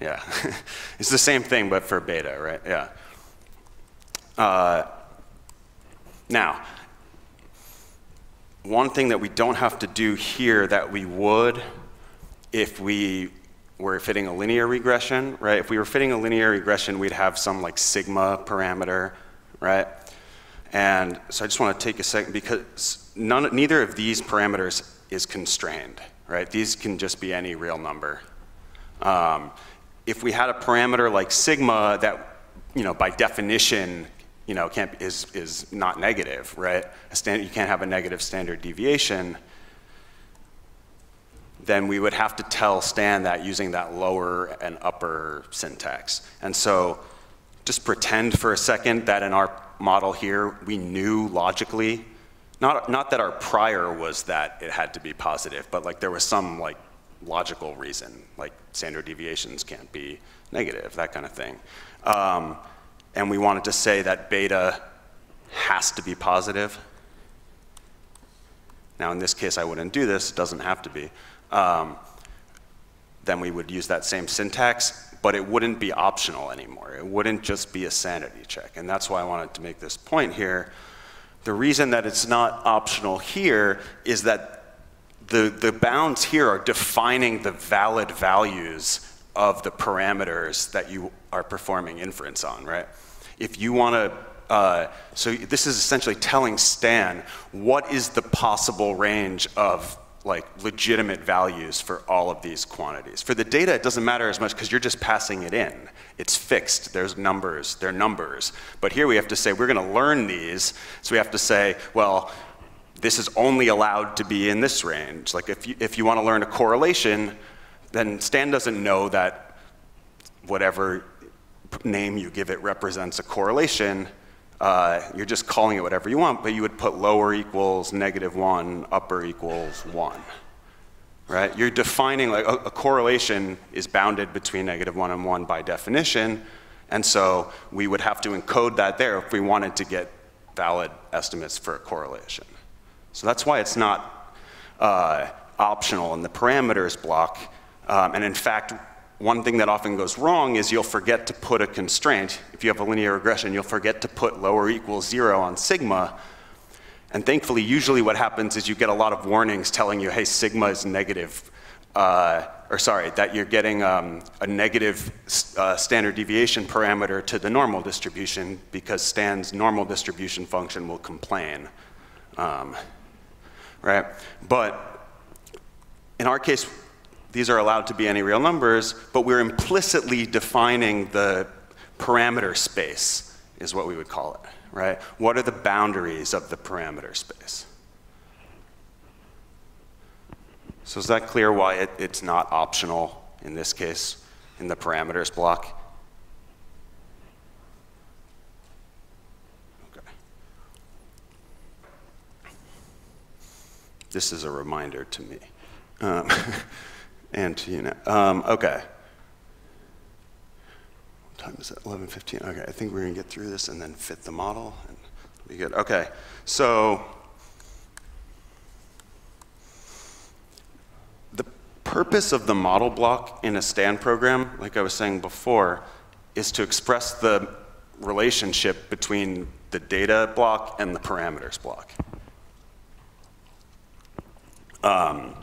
Yeah. *laughs* it's the same thing, but for beta, right? Yeah. Uh, now, one thing that we don't have to do here that we would if we were fitting a linear regression, right? If we were fitting a linear regression, we'd have some like sigma parameter, right? And so I just want to take a second because none, neither of these parameters is constrained, right? These can just be any real number. Um, if we had a parameter like sigma that, you know, by definition, you know, can't, is, is not negative, right? A stand, you can't have a negative standard deviation, then we would have to tell Stan that using that lower and upper syntax. And so just pretend for a second that in our model here, we knew logically not, not that our prior was that it had to be positive, but like there was some like logical reason, like standard deviations can't be negative, that kind of thing. Um, and we wanted to say that beta has to be positive. Now in this case I wouldn't do this, it doesn't have to be. Um, then we would use that same syntax, but it wouldn't be optional anymore. It wouldn't just be a sanity check. And that's why I wanted to make this point here the reason that it's not optional here is that the, the bounds here are defining the valid values of the parameters that you are performing inference on, right? If you want to, uh, so this is essentially telling Stan what is the possible range of like legitimate values for all of these quantities. For the data, it doesn't matter as much because you're just passing it in. It's fixed, there's numbers, they're numbers. But here we have to say, we're gonna learn these, so we have to say, well, this is only allowed to be in this range. Like if you, if you wanna learn a correlation, then Stan doesn't know that whatever name you give it represents a correlation, uh, you're just calling it whatever you want, but you would put lower equals negative one, upper equals one. Right? You're defining like a, a correlation is bounded between negative one and one by definition, and so we would have to encode that there if we wanted to get valid estimates for a correlation. So that's why it's not uh, optional in the parameters block. Um, and in fact, one thing that often goes wrong is you'll forget to put a constraint. If you have a linear regression, you'll forget to put lower equals zero on sigma. And thankfully, usually what happens is you get a lot of warnings telling you, hey, sigma is negative, uh, or sorry, that you're getting um, a negative uh, standard deviation parameter to the normal distribution because Stan's normal distribution function will complain. Um, right? But in our case, these are allowed to be any real numbers, but we're implicitly defining the parameter space, is what we would call it, right? What are the boundaries of the parameter space? So is that clear why it, it's not optional in this case, in the parameters block? Okay. This is a reminder to me. Um, *laughs* and to you now. Um, okay. What time is it? 11:15. Okay, I think we're gonna get through this and then fit the model and be good. Okay, so the purpose of the model block in a Stan program, like I was saying before, is to express the relationship between the data block and the parameters block. Um,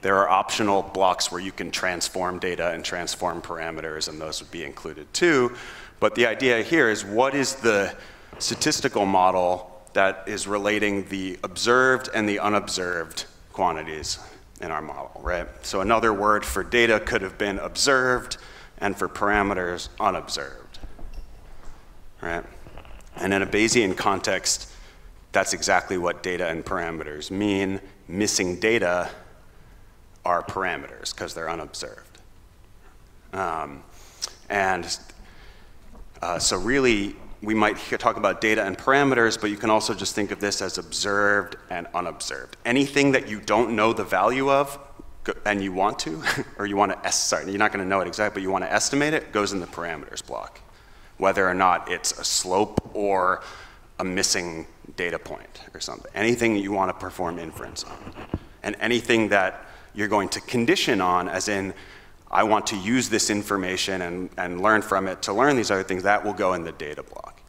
there are optional blocks where you can transform data and transform parameters, and those would be included too. But the idea here is what is the statistical model that is relating the observed and the unobserved quantities in our model, right? So another word for data could have been observed, and for parameters, unobserved, right? And in a Bayesian context, that's exactly what data and parameters mean. Missing data are parameters because they're unobserved. Um, and uh, so really, we might talk about data and parameters, but you can also just think of this as observed and unobserved. Anything that you don't know the value of and you want to, *laughs* or you want to, sorry, you're not going to know it exactly, but you want to estimate it, goes in the parameters block. Whether or not it's a slope or a missing data point or something. Anything you want to perform inference on. And anything that you're going to condition on, as in, I want to use this information and, and learn from it to learn these other things, that will go in the data block.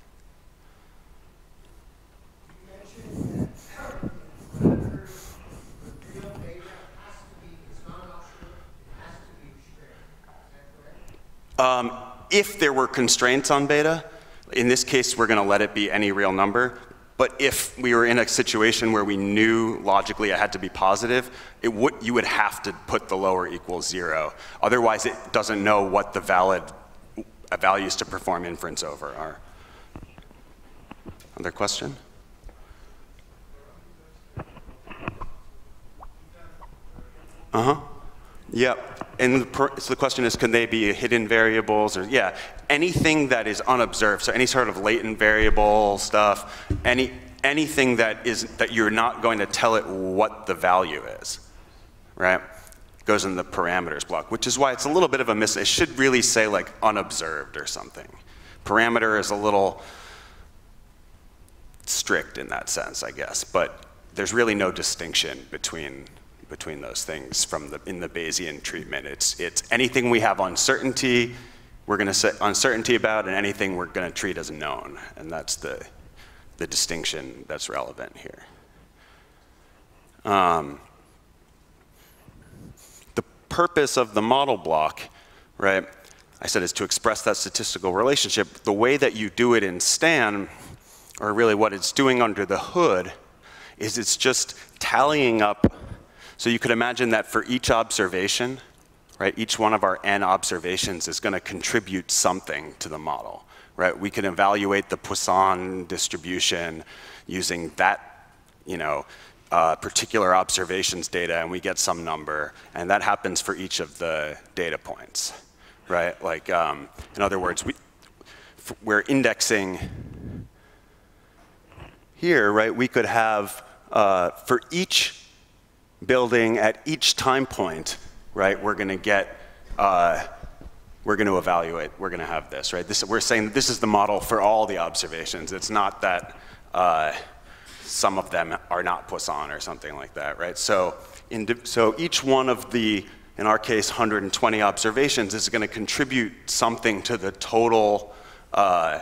Um, if there were constraints on beta, in this case, we're going to let it be any real number. But if we were in a situation where we knew logically it had to be positive, it would, you would have to put the lower equals zero. Otherwise, it doesn't know what the valid values to perform inference over are. Other question? Uh-huh. Yep. And so the question is, can they be hidden variables or, yeah, anything that is unobserved, so any sort of latent variable stuff, any, anything that is, that you're not going to tell it what the value is, right? Goes in the parameters block, which is why it's a little bit of a miss. It should really say like unobserved or something. Parameter is a little strict in that sense, I guess, but there's really no distinction between between those things from the, in the Bayesian treatment. It's, it's anything we have uncertainty, we're going to set uncertainty about, and anything we're going to treat as known. And that's the, the distinction that's relevant here. Um, the purpose of the model block, right, I said is to express that statistical relationship. The way that you do it in Stan, or really what it's doing under the hood, is it's just tallying up so you could imagine that for each observation, right, each one of our n observations is going to contribute something to the model, right? We can evaluate the Poisson distribution using that, you know, uh, particular observations data, and we get some number, and that happens for each of the data points, right? Like, um, in other words, we, we're indexing here, right? We could have uh, for each building at each time point, right, we're going to get, uh, we're going to evaluate, we're going to have this, right? This, we're saying this is the model for all the observations. It's not that uh, some of them are not Poisson or something like that, right? So, in, so each one of the, in our case, 120 observations is going to contribute something to the total, uh,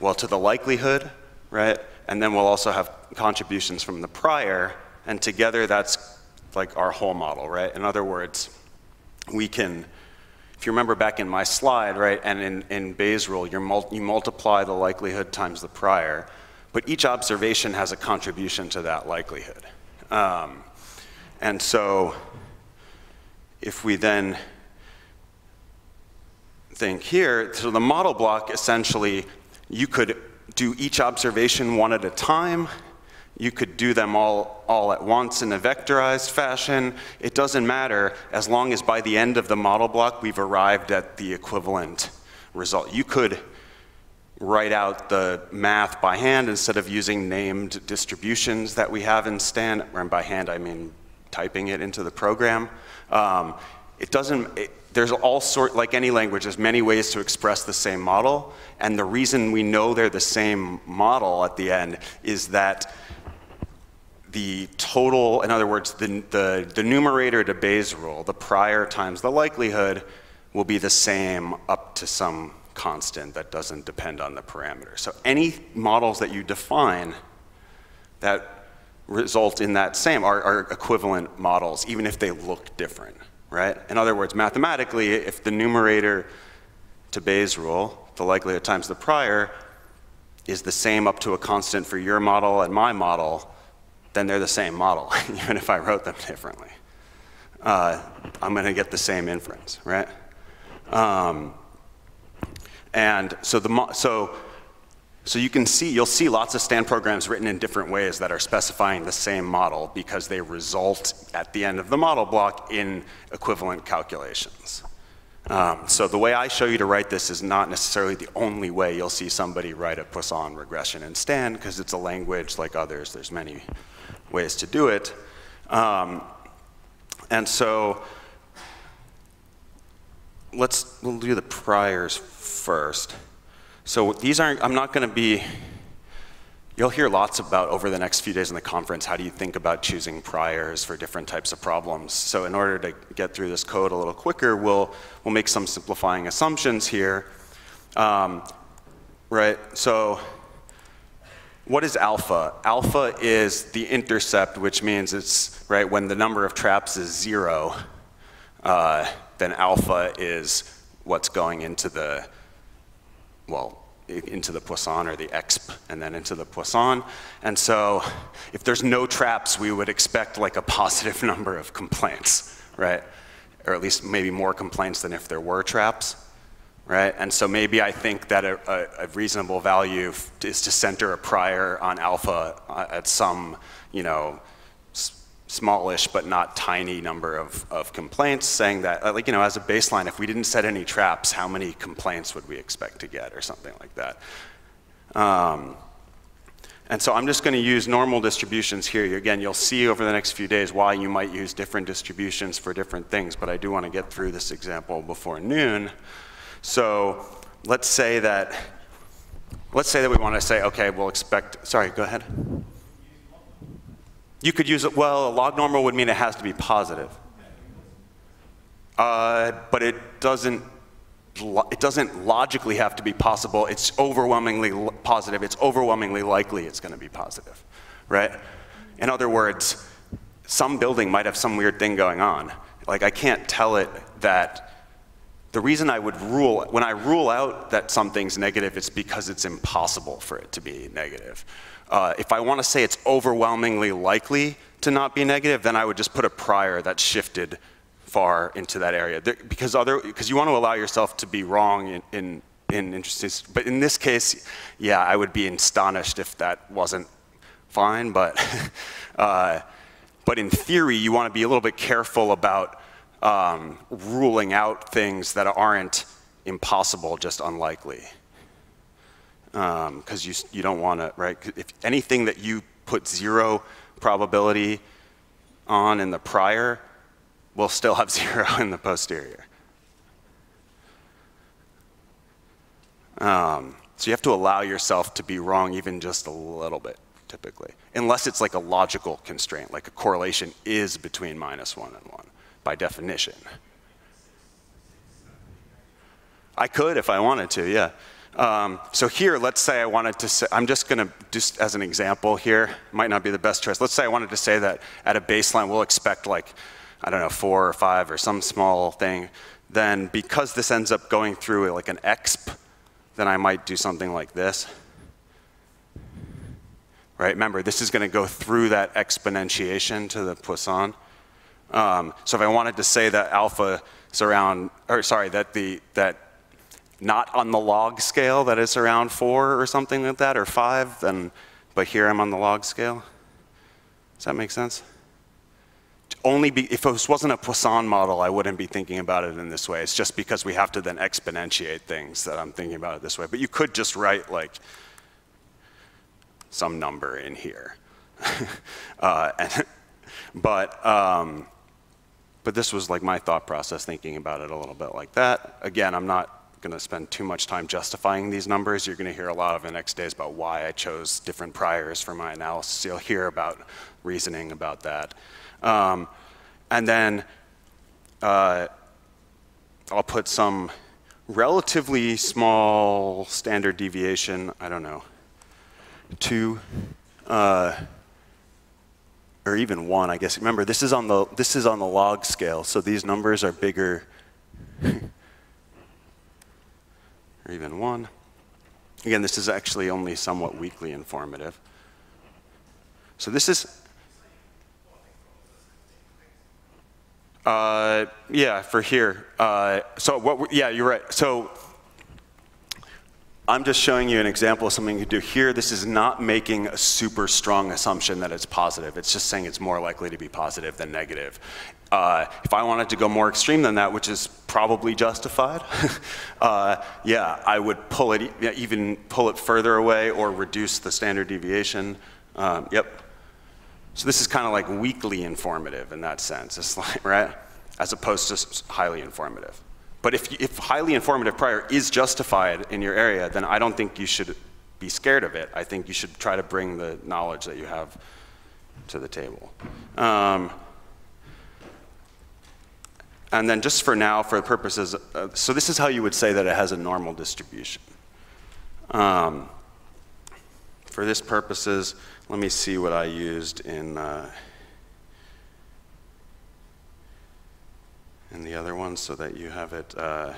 well, to the likelihood, right? And then we'll also have contributions from the prior, and together that's like our whole model, right? In other words, we can, if you remember back in my slide, right, and in, in Bayes' rule, mul you multiply the likelihood times the prior, but each observation has a contribution to that likelihood. Um, and so if we then think here, so the model block essentially, you could do each observation one at a time, you could do them all, all at once in a vectorized fashion. It doesn't matter as long as by the end of the model block we've arrived at the equivalent result. You could write out the math by hand instead of using named distributions that we have in Stan, and by hand I mean typing it into the program. Um, it doesn't, it, there's all sort, like any language, there's many ways to express the same model, and the reason we know they're the same model at the end is that the total, in other words, the, the, the numerator to Bayes rule, the prior times the likelihood, will be the same up to some constant that doesn't depend on the parameter. So any models that you define that result in that same are, are equivalent models, even if they look different, right? In other words, mathematically, if the numerator to Bayes rule, the likelihood times the prior, is the same up to a constant for your model and my model, then they're the same model, *laughs* even if I wrote them differently. Uh, I'm going to get the same inference, right? Um, and so the so so you can see you'll see lots of Stan programs written in different ways that are specifying the same model because they result at the end of the model block in equivalent calculations. Um, so the way I show you to write this is not necessarily the only way you'll see somebody write a Poisson regression in Stan because it's a language like others. There's many ways to do it. Um, And so let's, we'll do the priors first. So these aren't, I'm not going to be, you'll hear lots about over the next few days in the conference, how do you think about choosing priors for different types of problems. So in order to get through this code a little quicker, we'll, we'll make some simplifying assumptions here. Um, right, so what is alpha? Alpha is the intercept, which means it's, right, when the number of traps is zero, uh, then alpha is what's going into the, well, into the Poisson or the exp and then into the Poisson. And so if there's no traps, we would expect like a positive *laughs* number of complaints, right? Or at least maybe more complaints than if there were traps right? And so maybe I think that a, a, a, reasonable value is to center a prior on alpha uh, at some, you know, smallish but not tiny number of, of complaints, saying that, uh, like, you know, as a baseline, if we didn't set any traps, how many complaints would we expect to get or something like that? Um, and so I'm just going to use normal distributions here. Again, you'll see over the next few days why you might use different distributions for different things, but I do want to get through this example before noon. So let's say that, let's say that we want to say, okay, we'll expect, sorry, go ahead. You could use it, well, a log normal would mean it has to be positive. Uh, but it doesn't, it doesn't logically have to be possible. It's overwhelmingly positive. It's overwhelmingly likely it's going to be positive, right? In other words, some building might have some weird thing going on. Like I can't tell it that the reason I would rule, when I rule out that something's negative, it's because it's impossible for it to be negative. Uh, if I want to say it's overwhelmingly likely to not be negative, then I would just put a prior that shifted far into that area. There, because other, because you want to allow yourself to be wrong in, in, in interesting, but in this case, yeah, I would be astonished if that wasn't fine, but, *laughs* uh, but in theory, you want to be a little bit careful about um, ruling out things that aren't impossible, just unlikely. Because um, you, you don't want to, right? If anything that you put zero probability on in the prior will still have *laughs* zero in the posterior. Um, so you have to allow yourself to be wrong even just a little bit, typically. Unless it's like a logical constraint, like a correlation is between minus one and one by definition. I could if I wanted to, yeah. Um, so here, let's say I wanted to say, I'm just going to, just as an example here, might not be the best choice. Let's say I wanted to say that at a baseline, we'll expect like, I don't know, four or five or some small thing. Then because this ends up going through like an exp, then I might do something like this. Right, remember, this is going to go through that exponentiation to the Poisson. Um, so if I wanted to say that alpha is around, or sorry, that the that not on the log scale that it's around four or something like that, or five, then but here I'm on the log scale. Does that make sense? Only be, if this wasn't a Poisson model, I wouldn't be thinking about it in this way. It's just because we have to then exponentiate things that I'm thinking about it this way. But you could just write like some number in here. *laughs* uh, and, *laughs* but um, but this was like my thought process thinking about it a little bit like that. Again, I'm not going to spend too much time justifying these numbers. You're going to hear a lot of the next days about why I chose different priors for my analysis. You'll hear about reasoning about that. Um, and then uh, I'll put some relatively small standard deviation, I don't know, two, uh, or even one, I guess. Remember, this is on the, this is on the log scale, so these numbers are bigger, *laughs* or even one. Again, this is actually only somewhat weakly informative. So this is, uh, yeah, for here. Uh, so what, yeah, you're right. So I'm just showing you an example of something you could do here. This is not making a super strong assumption that it's positive. It's just saying it's more likely to be positive than negative. Uh, if I wanted to go more extreme than that, which is probably justified, *laughs* uh, yeah, I would pull it, even pull it further away or reduce the standard deviation. Um, yep. So this is kind of like weakly informative in that sense, it's like, *laughs* right? As opposed to highly informative. But if, if highly informative prior is justified in your area, then I don't think you should be scared of it. I think you should try to bring the knowledge that you have to the table. Um, and then just for now, for purposes, so this is how you would say that it has a normal distribution. Um, for this purposes, let me see what I used in, uh, in the other one so that you have it. Uh,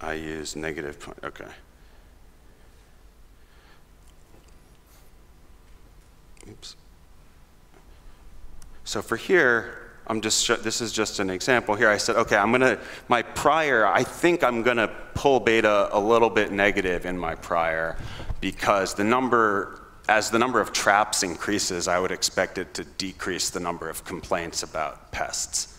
I use negative, okay. Oops. So for here, I'm just, this is just an example here. I said, okay, I'm gonna, my prior, I think I'm gonna pull beta a little bit negative in my prior because the number, as the number of traps increases, I would expect it to decrease the number of complaints about pests.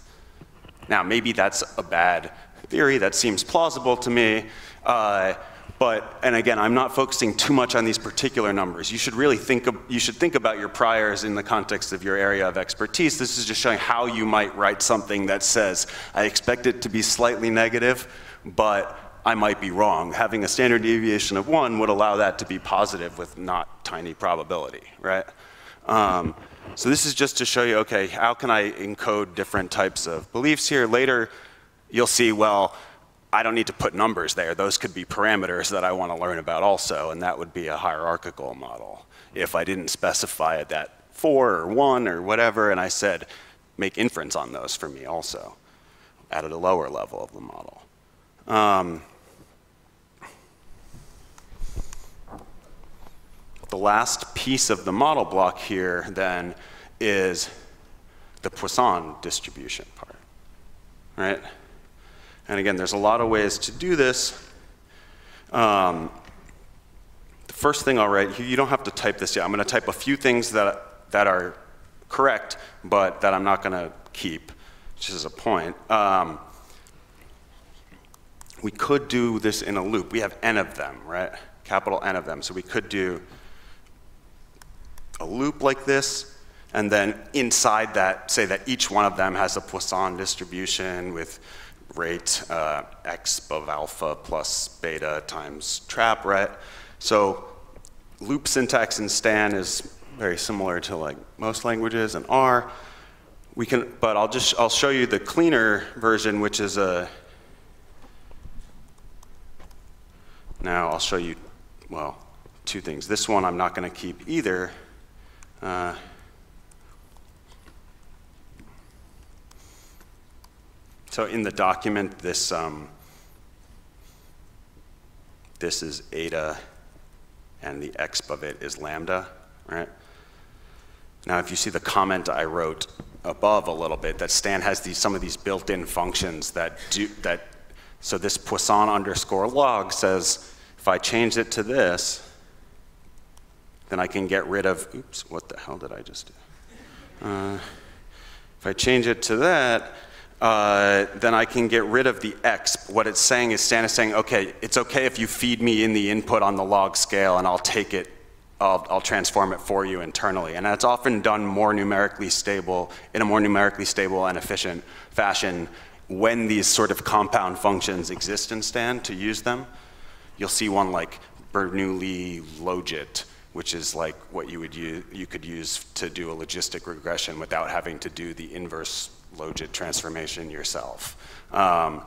Now, maybe that's a bad theory, that seems plausible to me, uh, but, and again, I'm not focusing too much on these particular numbers. You should really think, of, you should think about your priors in the context of your area of expertise. This is just showing how you might write something that says, I expect it to be slightly negative, but I might be wrong. Having a standard deviation of one would allow that to be positive with not tiny probability, right? Um, so this is just to show you, okay, how can I encode different types of beliefs here? Later, you'll see, well, I don't need to put numbers there. Those could be parameters that I want to learn about also, and that would be a hierarchical model. If I didn't specify that four or one or whatever, and I said, make inference on those for me also at a lower level of the model. Um, the last piece of the model block here then is the Poisson distribution part, right? And again, there's a lot of ways to do this. Um, the first thing I'll write, you don't have to type this yet. I'm going to type a few things that, that are correct, but that I'm not going to keep, which is a point. Um, we could do this in a loop. We have n of them, right? Capital N of them. So we could do a loop like this, and then inside that, say that each one of them has a Poisson distribution with rate uh, x of alpha plus beta times trap, right? So loop syntax in Stan is very similar to like most languages and R. We can, but I'll just, I'll show you the cleaner version, which is a, now I'll show you, well, two things. This one I'm not gonna keep either. Uh, So in the document, this, um, this is eta, and the exp of it is lambda, right? Now, if you see the comment I wrote above a little bit, that Stan has these, some of these built-in functions that do, that, so this Poisson underscore log says, if I change it to this, then I can get rid of, oops, what the hell did I just do? Uh, if I change it to that, uh, then I can get rid of the x. What it's saying is Stan is saying, okay, it's okay if you feed me in the input on the log scale and I'll take it, I'll, I'll transform it for you internally. And that's often done more numerically stable, in a more numerically stable and efficient fashion when these sort of compound functions exist in Stan to use them. You'll see one like Bernoulli logit, which is like what you would use, you could use to do a logistic regression without having to do the inverse logit transformation yourself. Um,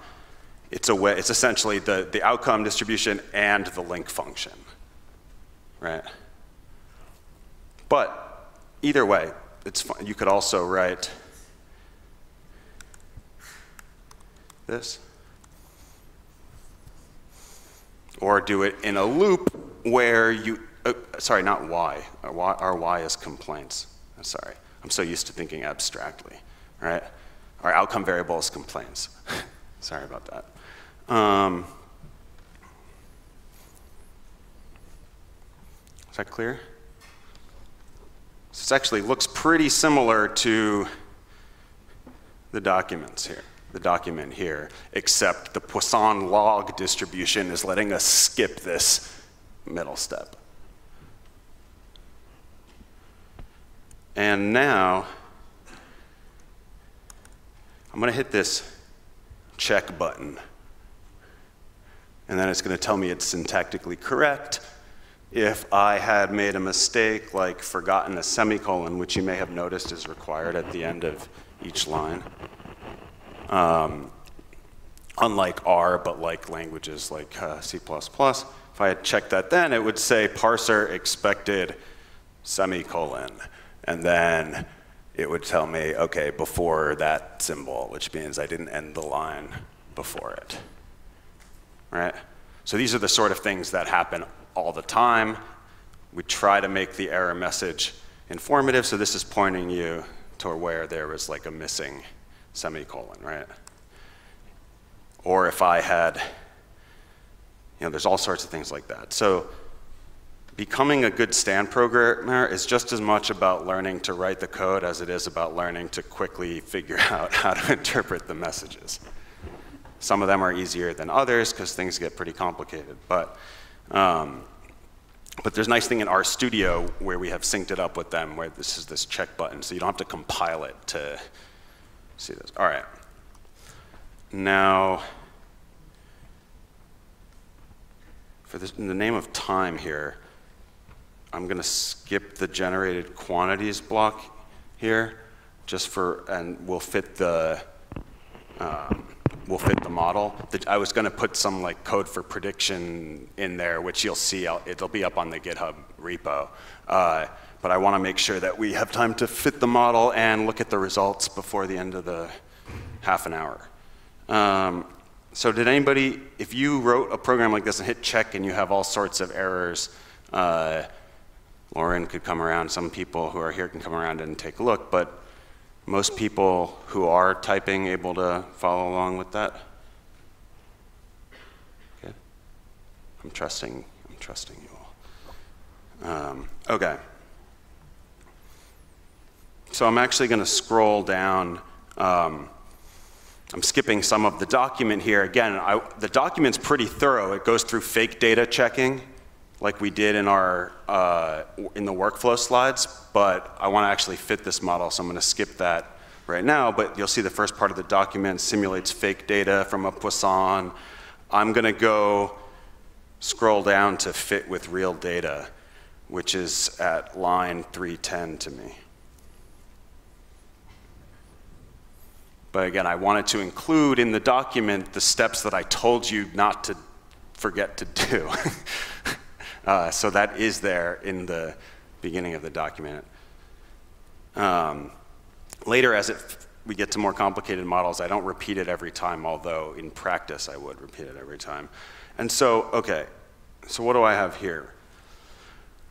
it's, a way, it's essentially the, the outcome distribution and the link function, right? But either way, it's fun. you could also write this. Or do it in a loop where you, uh, sorry, not why. Our, y. our y is complaints. I'm sorry. I'm so used to thinking abstractly, right? Our outcome variable is complaints. *laughs* sorry about that. Um, is that clear? This actually looks pretty similar to the documents here, the document here, except the Poisson log distribution is letting us skip this middle step. And now, I'm going to hit this check button. And then it's going to tell me it's syntactically correct. If I had made a mistake, like forgotten a semicolon, which you may have noticed is required at the end of each line, um, unlike R, but like languages like uh, C++, if I had checked that then, it would say parser expected semicolon. And then it would tell me, okay, before that symbol, which means I didn't end the line before it. Right? So these are the sort of things that happen all the time. We try to make the error message informative, so this is pointing you to where there was like a missing semicolon, right? Or if I had, you know, there's all sorts of things like that. So becoming a good Stan programmer is just as much about learning to write the code as it is about learning to quickly figure *laughs* out how to interpret the messages. Some of them are easier than others because things get pretty complicated. But, um, but there's a nice thing in RStudio where we have synced it up with them where this is this check button, so you don't have to compile it to see this. All right. Now, for this, in the name of time here, I'm going to skip the generated quantities block here, just for, and we'll fit the, um, we'll fit the model. I was going to put some like code for prediction in there, which you'll see. it'll be up on the GitHub repo. Uh, but I want to make sure that we have time to fit the model and look at the results before the end of the half an hour. Um, so did anybody, if you wrote a program like this and hit check and you have all sorts of errors, uh, Lauren could come around, some people who are here can come around and take a look, but most people who are typing able to follow along with that? Good. I'm trusting, I'm trusting you all. Um, okay. So I'm actually going to scroll down. Um, I'm skipping some of the document here. Again, I, the document's pretty thorough. It goes through fake data checking like we did in our uh, in the workflow slides, but I want to actually fit this model, so I'm going to skip that right now. But you'll see the first part of the document simulates fake data from a Poisson. I'm going to go scroll down to fit with real data, which is at line 310 to me. But again, I wanted to include in the document the steps that I told you not to forget to do. *laughs* Uh, so that is there in the beginning of the document. Um, later, as it, we get to more complicated models, I don't repeat it every time, although in practice I would repeat it every time. And so, okay, so what do I have here?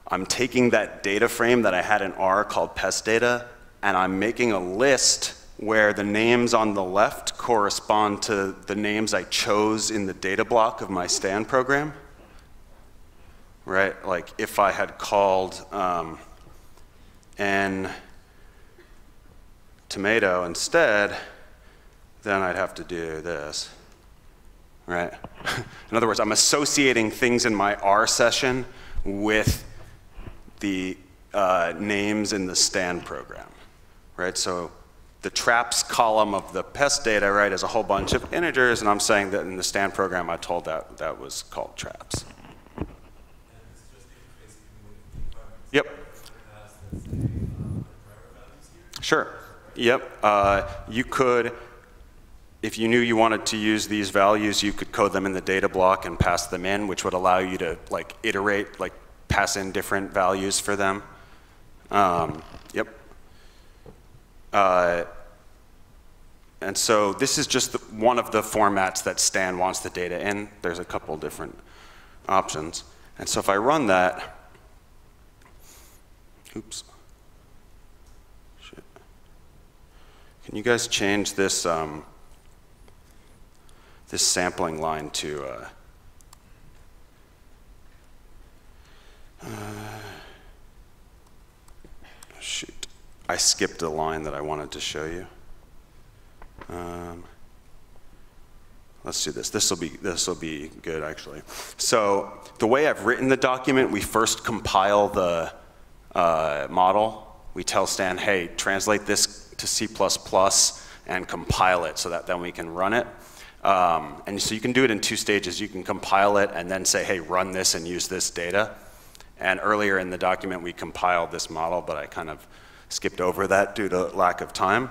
I'm taking that data frame that I had in R called pest data, and I'm making a list where the names on the left correspond to the names I chose in the data block of my Stan program right? Like if I had called um, n tomato instead, then I'd have to do this, right? *laughs* in other words, I'm associating things in my R session with the uh, names in the Stan program, right? So the traps column of the pest data, right, is a whole bunch of integers, and I'm saying that in the Stan program I told that that was called traps. Yep. Sure. Yep. Uh, you could, if you knew you wanted to use these values, you could code them in the data block and pass them in, which would allow you to like iterate, like pass in different values for them. Um, yep. Uh, and so this is just the, one of the formats that Stan wants the data in. There's a couple different options. And so if I run that, Oops. Shit. Can you guys change this um, this sampling line to uh, uh, shoot? I skipped a line that I wanted to show you. Um, let's do this. This will be this will be good actually. So the way I've written the document, we first compile the uh, model we tell Stan, hey, translate this to C++ and compile it so that then we can run it. Um, and so you can do it in two stages. You can compile it and then say, hey, run this and use this data. And earlier in the document, we compiled this model, but I kind of skipped over that due to lack of time.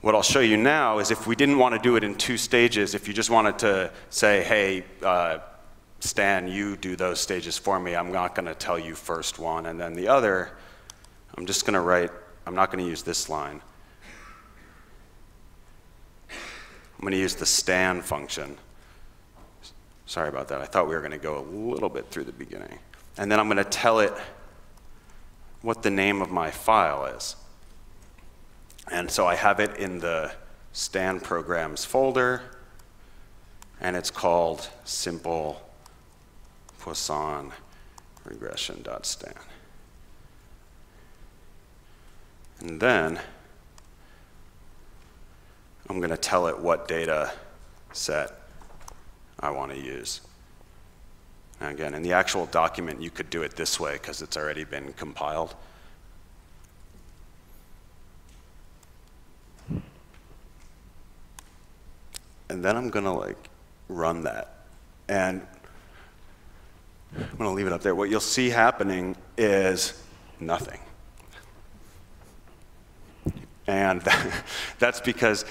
What I'll show you now is if we didn't want to do it in two stages, if you just wanted to say, hey, uh, Stan, you do those stages for me, I'm not going to tell you first one and then the other. I'm just going to write, I'm not going to use this line. I'm going to use the stan function. Sorry about that. I thought we were going to go a little bit through the beginning. And then I'm going to tell it what the name of my file is. And so I have it in the stan programs folder, and it's called simple Poisson regression.stan. And then I'm going to tell it what data set I want to use. And again, in the actual document, you could do it this way because it's already been compiled. And then I'm going to like run that. And I'm going to leave it up there. What you'll see happening is nothing. And *laughs* that's because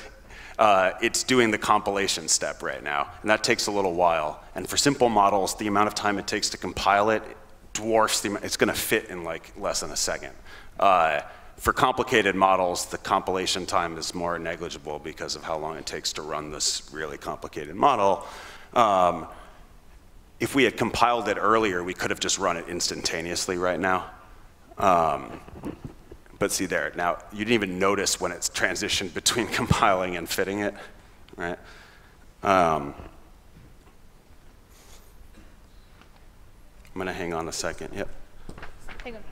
uh, it's doing the compilation step right now, and that takes a little while. And for simple models, the amount of time it takes to compile it dwarfs the, it's gonna fit in like less than a second. Uh, for complicated models, the compilation time is more negligible because of how long it takes to run this really complicated model. Um, if we had compiled it earlier, we could have just run it instantaneously right now. Um, but see there, now you didn't even notice when it's transitioned between *laughs* compiling and fitting it, right? Um, I'm gonna hang on a second, yep. Hang on.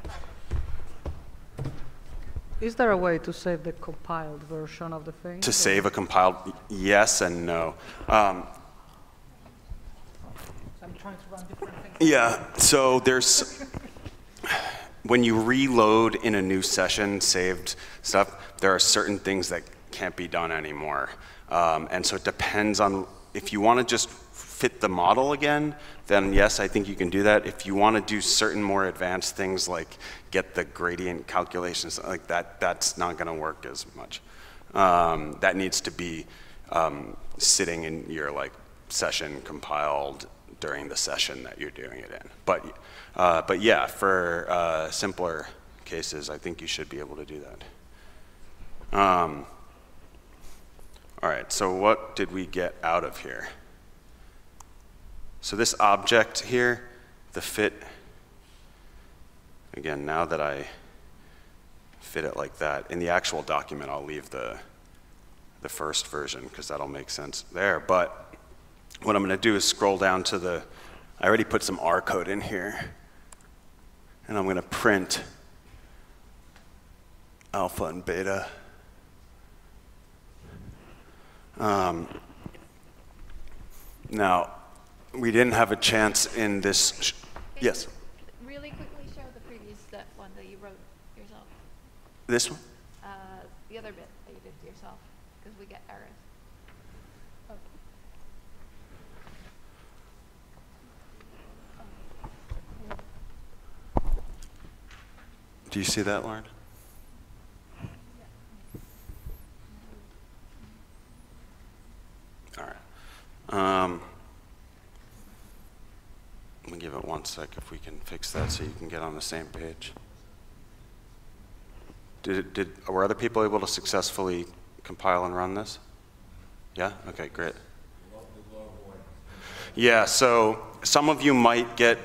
Is there a way to save the compiled version of the thing? To save a compiled, yes and no. Um, I'm trying to run different things. yeah, so there's, when you reload in a new session saved stuff, there are certain things that can't be done anymore. Um, and so it depends on if you want to just fit the model again, then yes, I think you can do that. If you want to do certain more advanced things like get the gradient calculations like that, that's not going to work as much. Um, that needs to be um, sitting in your like session compiled during the session that you're doing it in. But uh, but yeah, for uh, simpler cases, I think you should be able to do that. Um, all right, so what did we get out of here? So this object here, the fit, again, now that I fit it like that, in the actual document, I'll leave the, the first version because that'll make sense there. But what I'm going to do is scroll down to the, I already put some R code in here and I'm going to print alpha and beta. Um, now, we didn't have a chance in this. yes. Really quickly show the previous that one that you wrote yourself. This one? Uh, the other bit that you did yourself, because we get errors. Do you see that, Lauren? All right. Um, let me give it one sec if we can fix that so you can get on the same page. Did, did, were other people able to successfully compile and run this? Yeah? Okay, great. Yeah, so some of you might get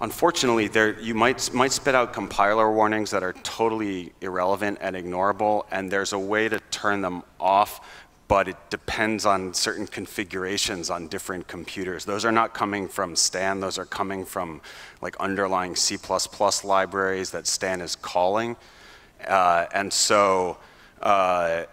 Unfortunately, there, you might, might spit out compiler warnings that are totally irrelevant and ignorable, and there's a way to turn them off, but it depends on certain configurations on different computers. Those are not coming from Stan, those are coming from like underlying C++ libraries that Stan is calling. Uh, and so uh,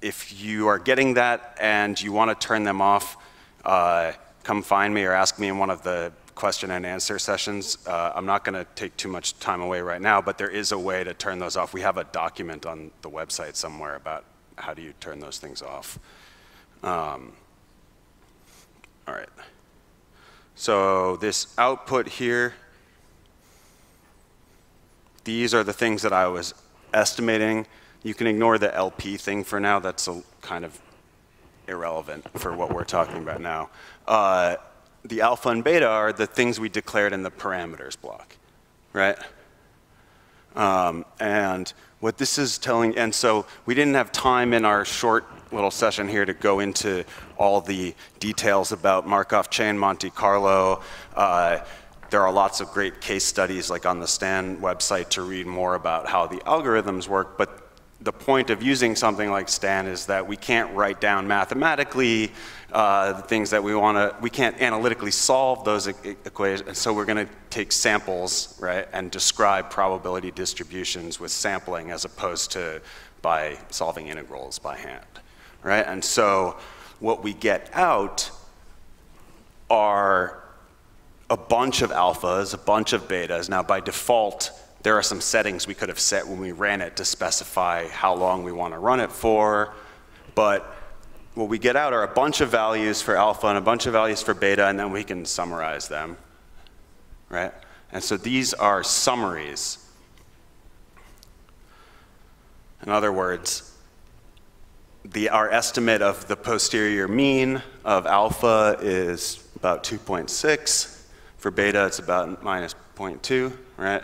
if you are getting that and you want to turn them off, uh, come find me or ask me in one of the question and answer sessions. Uh, I'm not going to take too much time away right now, but there is a way to turn those off. We have a document on the website somewhere about how do you turn those things off. Um, all right. So this output here, these are the things that I was estimating. You can ignore the LP thing for now. That's a kind of irrelevant for what we're talking about now. Uh, the alpha and beta are the things we declared in the parameters block, right? Um, and what this is telling, and so we didn't have time in our short little session here to go into all the details about Markov chain Monte Carlo. Uh, there are lots of great case studies like on the Stan website to read more about how the algorithms work, but the point of using something like Stan is that we can't write down mathematically uh, the things that we want to, we can't analytically solve those e equations, and so we're going to take samples, right, and describe probability distributions with sampling as opposed to by solving integrals by hand, right? And so what we get out are a bunch of alphas, a bunch of betas. Now, by default, there are some settings we could have set when we ran it to specify how long we want to run it for. But what we get out are a bunch of values for alpha and a bunch of values for beta, and then we can summarize them, right? And so these are summaries. In other words, the, our estimate of the posterior mean of alpha is about 2.6. For beta, it's about minus 0.2, right?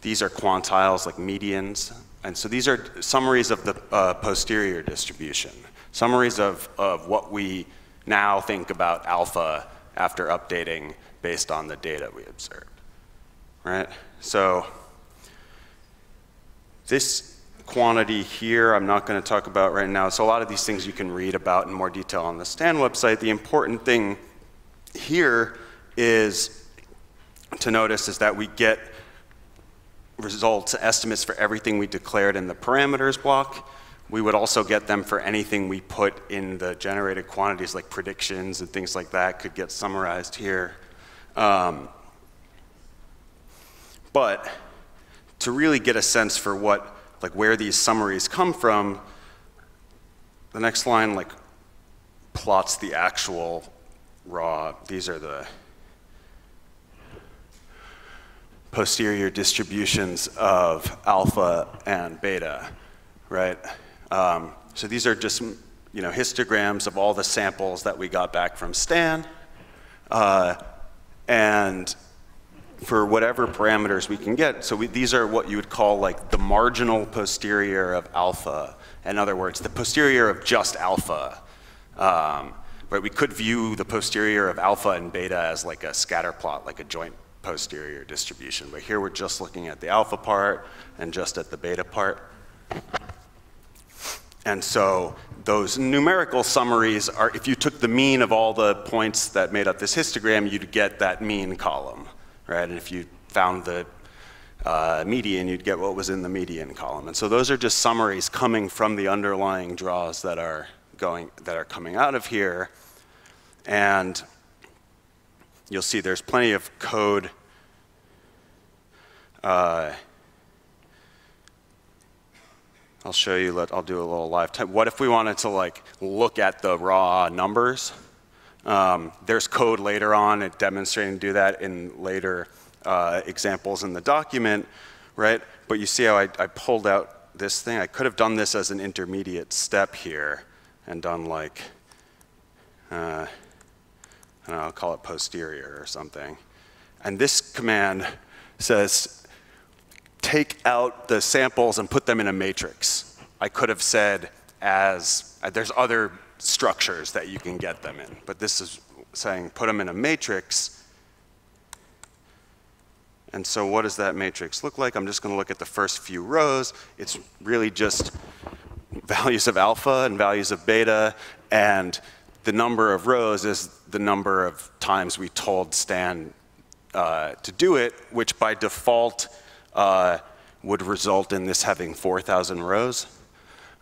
These are quantiles like medians. And so these are summaries of the uh, posterior distribution, summaries of, of what we now think about alpha after updating based on the data we observed, right? So this quantity here, I'm not going to talk about right now. So a lot of these things you can read about in more detail on the Stan website. The important thing here is to notice is that we get results, estimates for everything we declared in the parameters block. We would also get them for anything we put in the generated quantities like predictions and things like that could get summarized here. Um, but to really get a sense for what, like where these summaries come from, the next line like plots the actual raw, these are the posterior distributions of alpha and beta, right? Um, so these are just you know histograms of all the samples that we got back from Stan, uh, and for whatever parameters we can get. So we, these are what you would call like the marginal posterior of alpha. In other words, the posterior of just alpha. Um, right, we could view the posterior of alpha and beta as like a scatter plot, like a joint posterior distribution. But here we're just looking at the alpha part and just at the beta part. And so those numerical summaries are, if you took the mean of all the points that made up this histogram, you'd get that mean column, right? And if you found the uh, median, you'd get what was in the median column. And so those are just summaries coming from the underlying draws that are going, that are coming out of here. And you'll see there's plenty of code uh, I'll show you, let, I'll do a little live time. What if we wanted to like look at the raw numbers? Um, there's code later on at demonstrating to do that in later uh, examples in the document, right? But you see how I, I pulled out this thing? I could have done this as an intermediate step here and done like, uh, Know, I'll call it posterior or something. And this command says, take out the samples and put them in a matrix. I could have said as, uh, there's other structures that you can get them in, but this is saying put them in a matrix. And so what does that matrix look like? I'm just going to look at the first few rows. It's really just values of alpha and values of beta, and the number of rows is the number of times we told Stan uh, to do it, which by default uh, would result in this having 4,000 rows.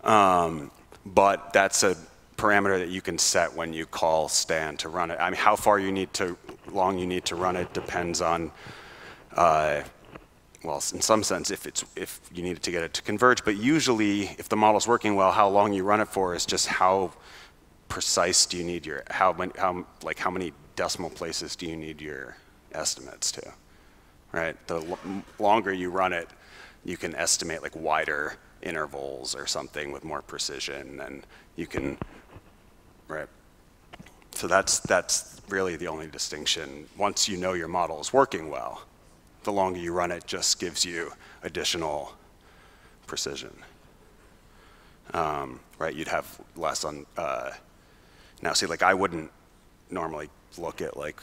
Um, but that's a parameter that you can set when you call Stan to run it. I mean, how far you need to long you need to run it depends on, uh, well, in some sense, if, it's, if you needed to get it to converge. But usually, if the model's working well, how long you run it for is just how precise do you need your, how, many, how, like how many decimal places do you need your estimates to, right? The longer you run it, you can estimate like wider intervals or something with more precision, and you can, right? So that's, that's really the only distinction. Once you know your model is working well, the longer you run it just gives you additional precision. Um, right, you'd have less on, uh, now see, like I wouldn't normally look at like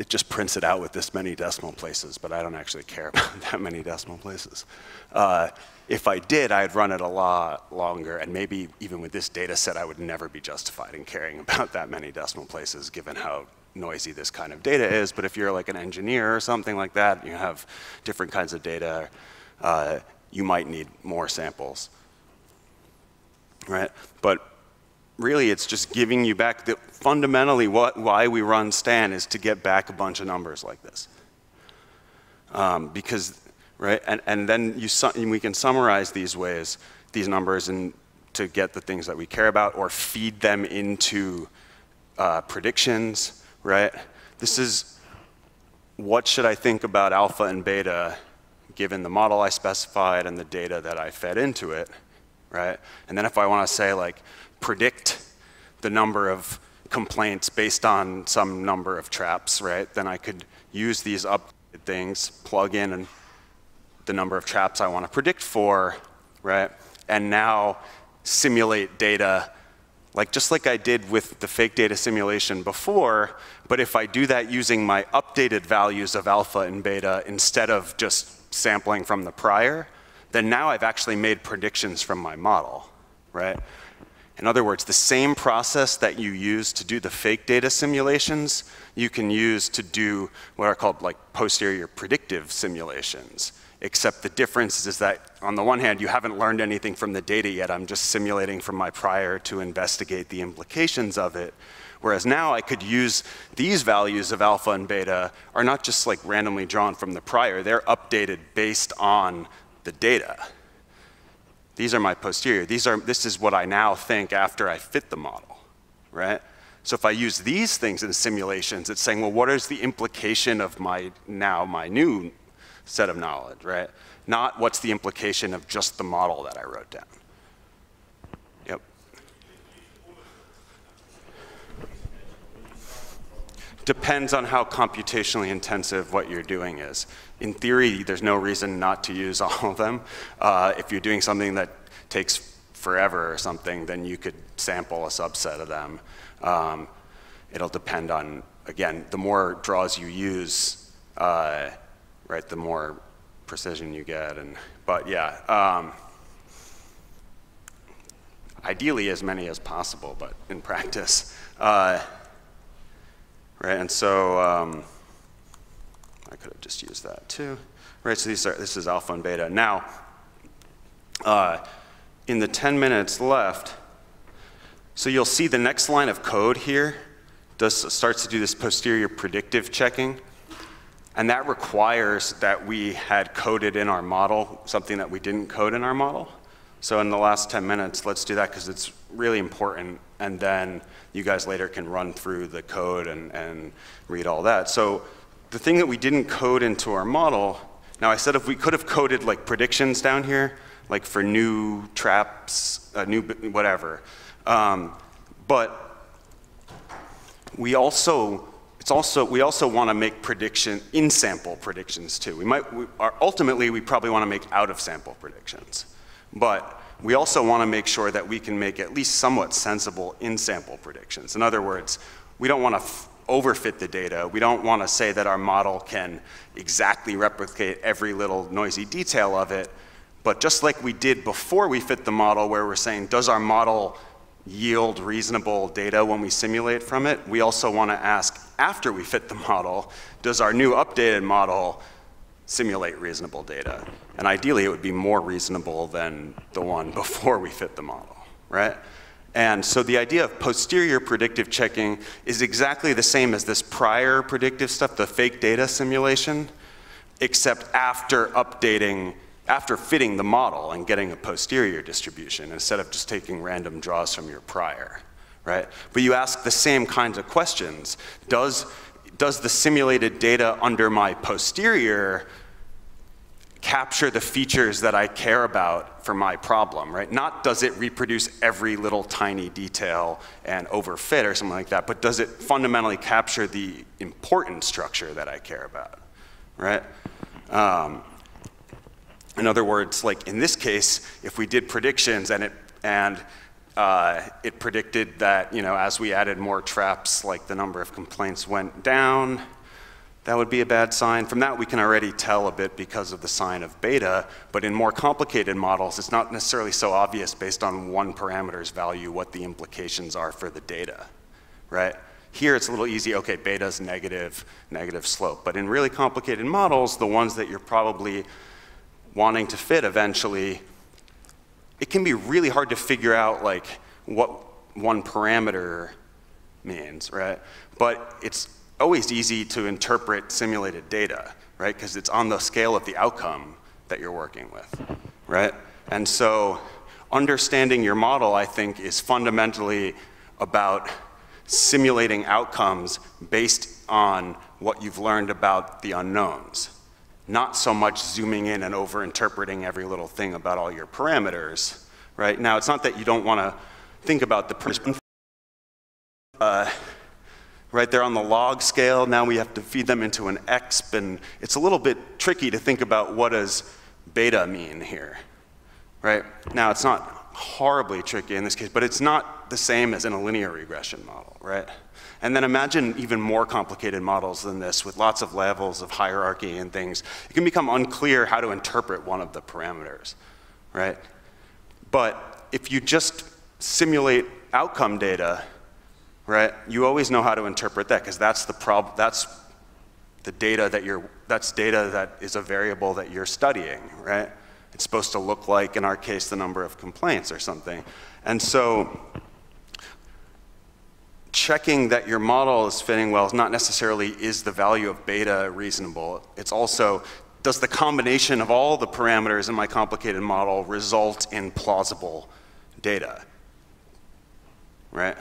it just prints it out with this many decimal places, but I don't actually care *laughs* about that many decimal places. Uh, if I did, I'd run it a lot longer, and maybe even with this data set, I would never be justified in caring *laughs* about that many decimal places, given how noisy this kind of data is. But if you're like an engineer or something like that, you have different kinds of data, uh, you might need more samples, right? But really it's just giving you back the, fundamentally what, why we run stan is to get back a bunch of numbers like this. Um, because, right, and, and then you we can summarize these ways, these numbers and to get the things that we care about or feed them into uh, predictions, right? This is what should I think about alpha and beta given the model I specified and the data that I fed into it, right? And then if I want to say like, predict the number of complaints based on some number of traps, right? Then I could use these updated things, plug in the number of traps I want to predict for, right? And now simulate data like just like I did with the fake data simulation before, but if I do that using my updated values of alpha and beta instead of just sampling from the prior, then now I've actually made predictions from my model, right? In other words, the same process that you use to do the fake data simulations, you can use to do what are called like posterior predictive simulations. Except the difference is that on the one hand, you haven't learned anything from the data yet. I'm just simulating from my prior to investigate the implications of it. Whereas now I could use these values of alpha and beta are not just like randomly drawn from the prior, they're updated based on the data. These are my posterior. These are, this is what I now think after I fit the model, right? So if I use these things in simulations, it's saying, well, what is the implication of my now my new set of knowledge, right? Not what's the implication of just the model that I wrote down. Yep. Depends on how computationally intensive what you're doing is in theory, there's no reason not to use *laughs* all of them. Uh, if you're doing something that takes forever or something, then you could sample a subset of them. Um, it'll depend on, again, the more draws you use, uh, right, the more precision you get. And, but yeah, um, ideally as many as possible, but in practice. Uh, right, and so, um, I could have just used that too. Right, so these are, this is alpha and beta. Now, uh, in the 10 minutes left, so you'll see the next line of code here does, starts to do this posterior predictive checking. And that requires that we had coded in our model something that we didn't code in our model. So in the last 10 minutes, let's do that because it's really important. And then you guys later can run through the code and, and read all that. So the thing that we didn't code into our model, now I said if we could have coded like predictions down here, like for new traps, uh, new whatever, um, but we also, it's also, we also want to make prediction, in-sample predictions too. We might, we are, ultimately we probably want to make out-of-sample predictions, but we also want to make sure that we can make at least somewhat sensible in-sample predictions. In other words, we don't want to overfit the data. We don't want to say that our model can exactly replicate every little noisy detail of it, but just like we did before we fit the model where we're saying, does our model yield reasonable data when we simulate from it, we also want to ask after we fit the model, does our new updated model simulate reasonable data? And ideally it would be more reasonable than the one *laughs* before we fit the model, right? And so the idea of posterior predictive checking is exactly the same as this prior predictive stuff, the fake data simulation, except after updating, after fitting the model and getting a posterior distribution instead of just taking random draws from your prior, right? But you ask the same kinds of questions. Does, does the simulated data under my posterior capture the features that I care about for my problem, right? Not does it reproduce every little tiny detail and overfit or something like that, but does it fundamentally capture the important structure that I care about, right? Um, in other words, like in this case, if we did predictions and it, and uh, it predicted that, you know, as we added more traps, like the number of complaints went down, that would be a bad sign. From that, we can already tell a bit because of the sign of beta, but in more complicated models, it's not necessarily so obvious based on one parameter's value what the implications are for the data, right? Here it's a little easy, okay, beta's negative, negative slope. But in really complicated models, the ones that you're probably wanting to fit eventually, it can be really hard to figure out like what one parameter means, right? But it's always easy to interpret simulated data, right? Because it's on the scale of the outcome that you're working with, right? And so understanding your model, I think, is fundamentally about simulating outcomes based on what you've learned about the unknowns, not so much zooming in and over-interpreting every little thing about all your parameters, right? Now, it's not that you don't want to think about the uh, right? They're on the log scale. Now we have to feed them into an exp, and it's a little bit tricky to think about what does beta mean here, right? Now it's not horribly tricky in this case, but it's not the same as in a linear regression model, right? And then imagine even more complicated models than this with lots of levels of hierarchy and things. It can become unclear how to interpret one of the parameters, right? But if you just simulate outcome data, right? You always know how to interpret that because that's the problem. That's the data that you're. That's data that is a variable that you're studying, right? It's supposed to look like, in our case, the number of complaints or something. And so, checking that your model is fitting well is not necessarily is the value of beta reasonable. It's also does the combination of all the parameters in my complicated model result in plausible data, right?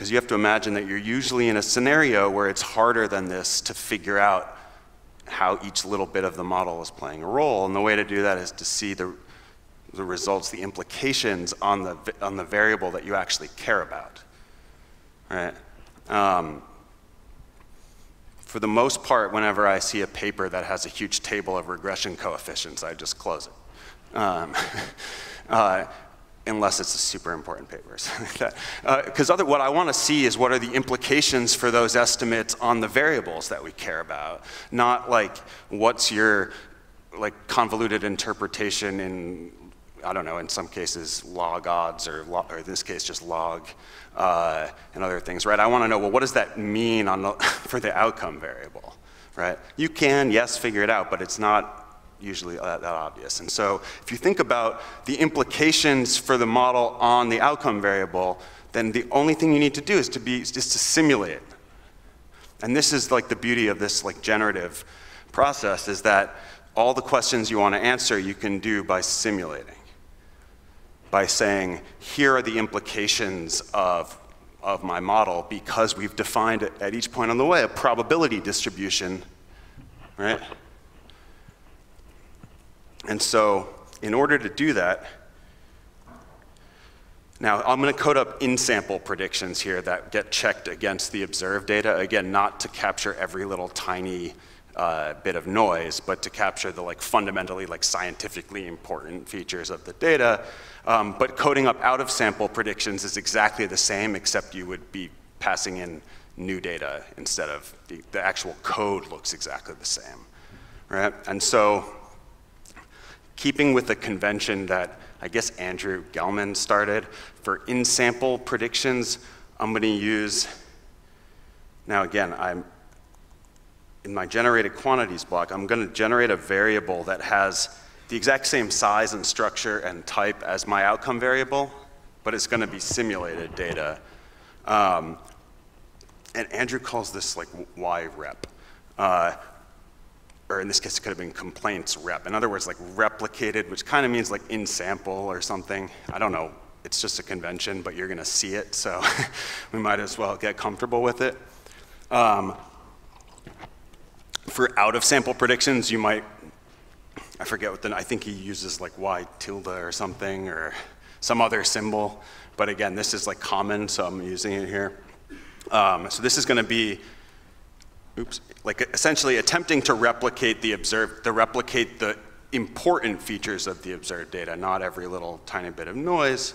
Because you have to imagine that you're usually in a scenario where it's harder than this to figure out how each little bit of the model is playing a role. And the way to do that is to see the, the results, the implications on the, on the variable that you actually care about. Right? Um, for the most part, whenever I see a paper that has a huge table of regression coefficients, I just close it. Um, *laughs* uh, unless it's a super important paper. *laughs* Because uh, what I want to see is what are the implications for those estimates on the variables that we care about, not like what's your like convoluted interpretation in I don't know, in some cases log odds or, log, or in this case just log uh, and other things, right? I want to know, well, what does that mean on the, *laughs* for the outcome variable, right? You can, yes, figure it out, but it's not usually that, that obvious. And so if you think about the implications for the model on the outcome variable, then the only thing you need to do is to be just to simulate. And this is like the beauty of this like generative process is that all the questions you want to answer you can do by simulating. By saying, here are the implications of, of my model because we've defined at each point on the way a probability distribution, right? And so, in order to do that, now I'm going to code up in-sample predictions here that get checked against the observed data. Again, not to capture every little tiny uh, bit of noise, but to capture the like fundamentally like scientifically important features of the data. Um, but coding up out of sample predictions is exactly the same, except you would be passing in new data instead of the, the actual code looks exactly the same, right? And so keeping with the convention that I guess Andrew Gelman started for in-sample predictions, I'm going to use, now again, I'm, in my generated quantities block, I'm going to generate a variable that has the exact same size and structure and type as my outcome variable, but it's going to be simulated data. Um, and Andrew calls this like Y rep. Uh, or in this case, it could have been complaints rep. In other words, like replicated, which kind of means like in sample or something. I don't know. It's just a convention, but you're going to see it, so *laughs* we might as well get comfortable with it. Um, for out of sample predictions, you might, I forget what the, I think he uses like Y tilde or something or some other symbol. But again, this is like common, so I'm using it here. Um, so this is going to be oops, like essentially attempting to replicate the observed, to replicate the important features of the observed data, not every little tiny bit of noise.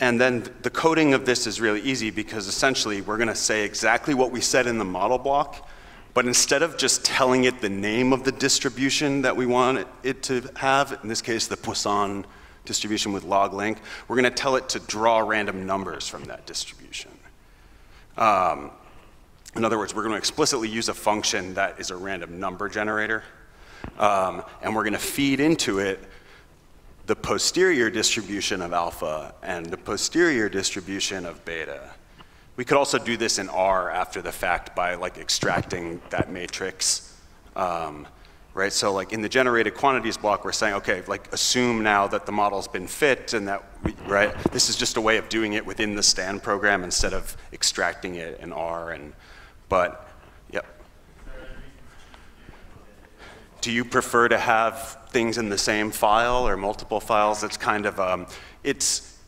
And then the coding of this is really easy because essentially we're going to say exactly what we said in the model block, but instead of just telling it the name of the distribution that we want it to have, in this case the Poisson distribution with log link, we're going to tell it to draw random numbers from that distribution. Um, in other words, we're going to explicitly use a function that is a random number generator, um, and we're going to feed into it the posterior distribution of alpha and the posterior distribution of beta. We could also do this in R after the fact by like extracting that matrix, um, right? So like in the generated quantities block, we're saying, okay, like assume now that the model's been fit and that, we, right? This is just a way of doing it within the Stan program instead of extracting it in R and but, yep. Do you prefer to have things in the same file or multiple files? It's kind of, um, it's,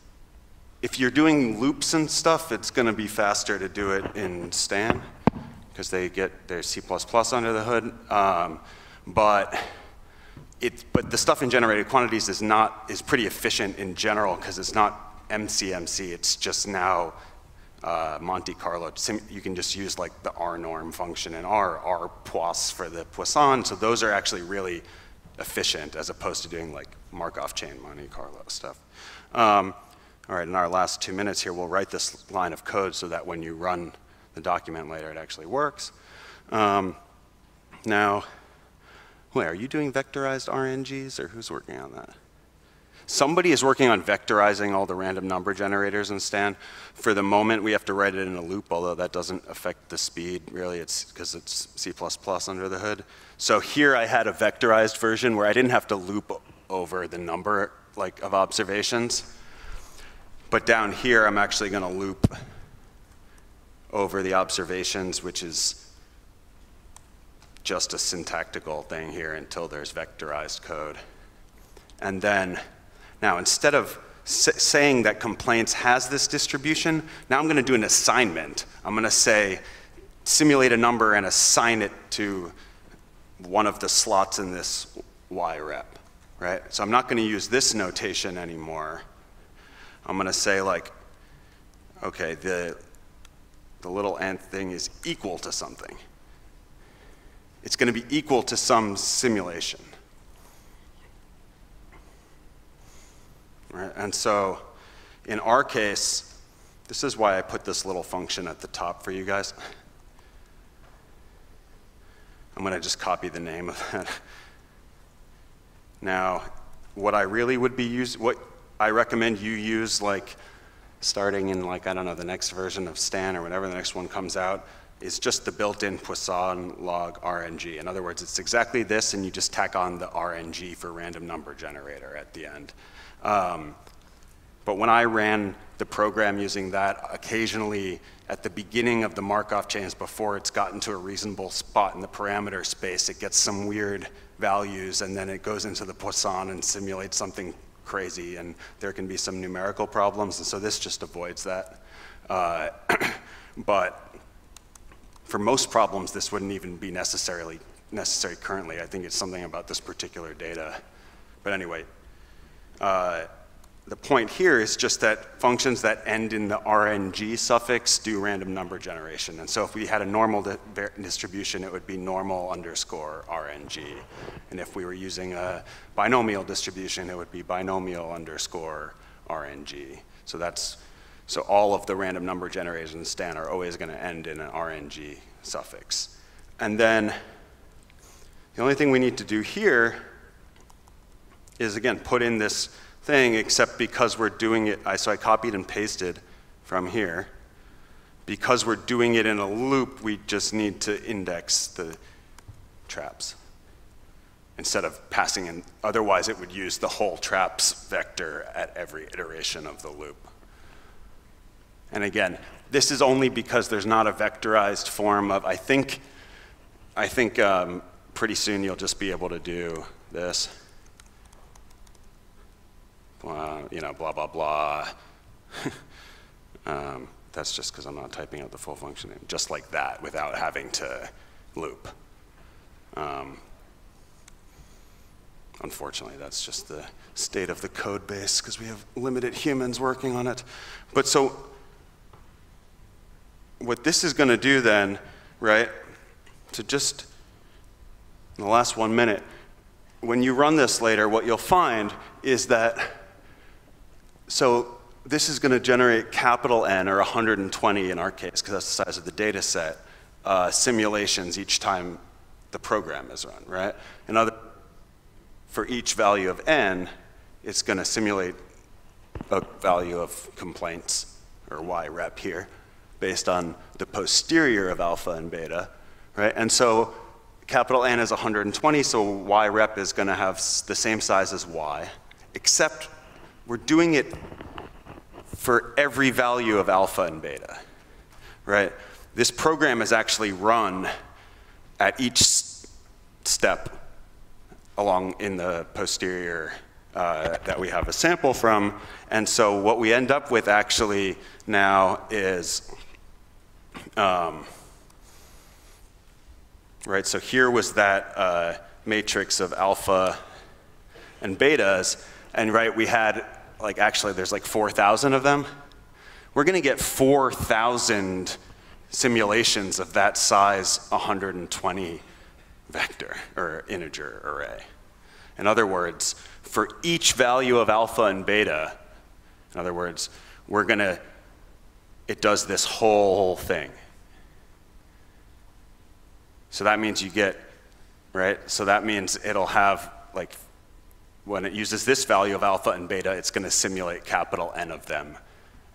if you're doing loops and stuff, it's going to be faster to do it in Stan because they get their C++ under the hood. Um, but it, but the stuff in generated quantities is not is pretty efficient in general because it's not MCMC. It's just now uh, Monte Carlo. You can just use like the R norm function in R, R Pois for the Poisson. So those are actually really efficient as opposed to doing like Markov chain Monte Carlo stuff. Um, all right, in our last two minutes here, we'll write this line of code so that when you run the document later, it actually works. Um, now, wait, are you doing vectorized RNGs or who's working on that? Somebody is working on vectorizing all the random number generators in Stan. For the moment, we have to write it in a loop, although that doesn't affect the speed, really. It's because it's C++ under the hood. So here I had a vectorized version where I didn't have to loop over the number like of observations. But down here, I'm actually going to loop over the observations, which is just a syntactical thing here until there's vectorized code. And then now, instead of saying that complaints has this distribution, now I'm going to do an assignment. I'm going to say, simulate a number and assign it to one of the slots in this Y rep, right? So I'm not going to use this notation anymore. I'm going to say like, okay, the, the little nth thing is equal to something. It's going to be equal to some simulation. Right? And so in our case, this is why I put this little function at the top for you guys. I'm going to just copy the name of that. Now, what I really would be use, what I recommend you use, like starting in like I don't know the next version of Stan or whatever the next one comes out, is just the built-in Poisson log RNG. In other words, it's exactly this, and you just tack on the RNG for random number generator at the end. Um, but when I ran the program using that, occasionally at the beginning of the Markov chains, before it's gotten to a reasonable spot in the parameter space, it gets some weird values, and then it goes into the Poisson and simulates something crazy, and there can be some numerical problems, and so this just avoids that. Uh, *clears throat* but for most problems, this wouldn't even be necessarily necessary currently. I think it's something about this particular data. But anyway, uh, the point here is just that functions that end in the RNG suffix do random number generation. And so if we had a normal di distribution, it would be normal underscore RNG. And if we were using a binomial distribution, it would be binomial underscore RNG. So that's, so all of the random number generators in Stan are always going to end in an RNG suffix. And then the only thing we need to do here is again put in this thing, except because we're doing it, I, so I copied and pasted from here. Because we're doing it in a loop, we just need to index the traps instead of passing in, otherwise it would use the whole traps vector at every iteration of the loop. And again, this is only because there's not a vectorized form of, I think, I think um, pretty soon you'll just be able to do this. Uh, you know, blah, blah, blah. *laughs* um, that's just because I'm not typing out the full function name, just like that without having to loop. Um, unfortunately, that's just the state of the code base because we have limited humans working on it. But so what this is going to do then, right, to just in the last one minute, when you run this later, what you'll find is that, so this is going to generate capital N, or 120 in our case, because that's the size of the data set, uh, simulations each time the program is run, right? In other, for each value of N, it's going to simulate a value of complaints, or Y rep here based on the posterior of alpha and beta, right? And so capital N is 120, so Y rep is going to have the same size as Y, except we're doing it for every value of alpha and beta, right? This program is actually run at each step along in the posterior uh, that we have a sample from. And so what we end up with actually now is um, right, so here was that uh, matrix of alpha and betas, and right, we had like actually there's like 4,000 of them. We're going to get 4,000 simulations of that size 120 vector or integer array. In other words, for each value of alpha and beta, in other words, we're going to it does this whole thing. So that means you get, right? So that means it'll have, like, when it uses this value of alpha and beta, it's going to simulate capital N of them.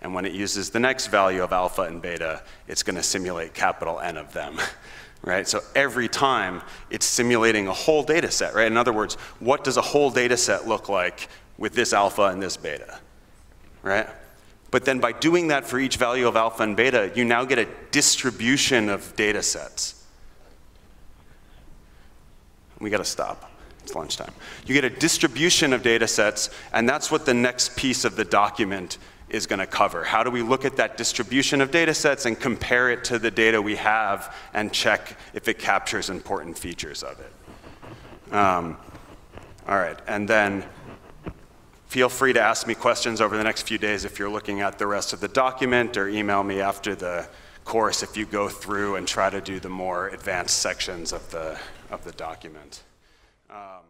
And when it uses the next value of alpha and beta, it's going to simulate capital N of them. *laughs* right? So every time it's simulating a whole data set, right? In other words, what does a whole data set look like with this alpha and this beta, right? But then by doing that for each value of alpha and beta, you now get a distribution of data sets. We got to stop. It's lunchtime. You get a distribution of data sets, and that's what the next piece of the document is going to cover. How do we look at that distribution of data sets and compare it to the data we have and check if it captures important features of it? Um, all right, and then Feel free to ask me questions over the next few days if you're looking at the rest of the document or email me after the course if you go through and try to do the more advanced sections of the, of the document. Um,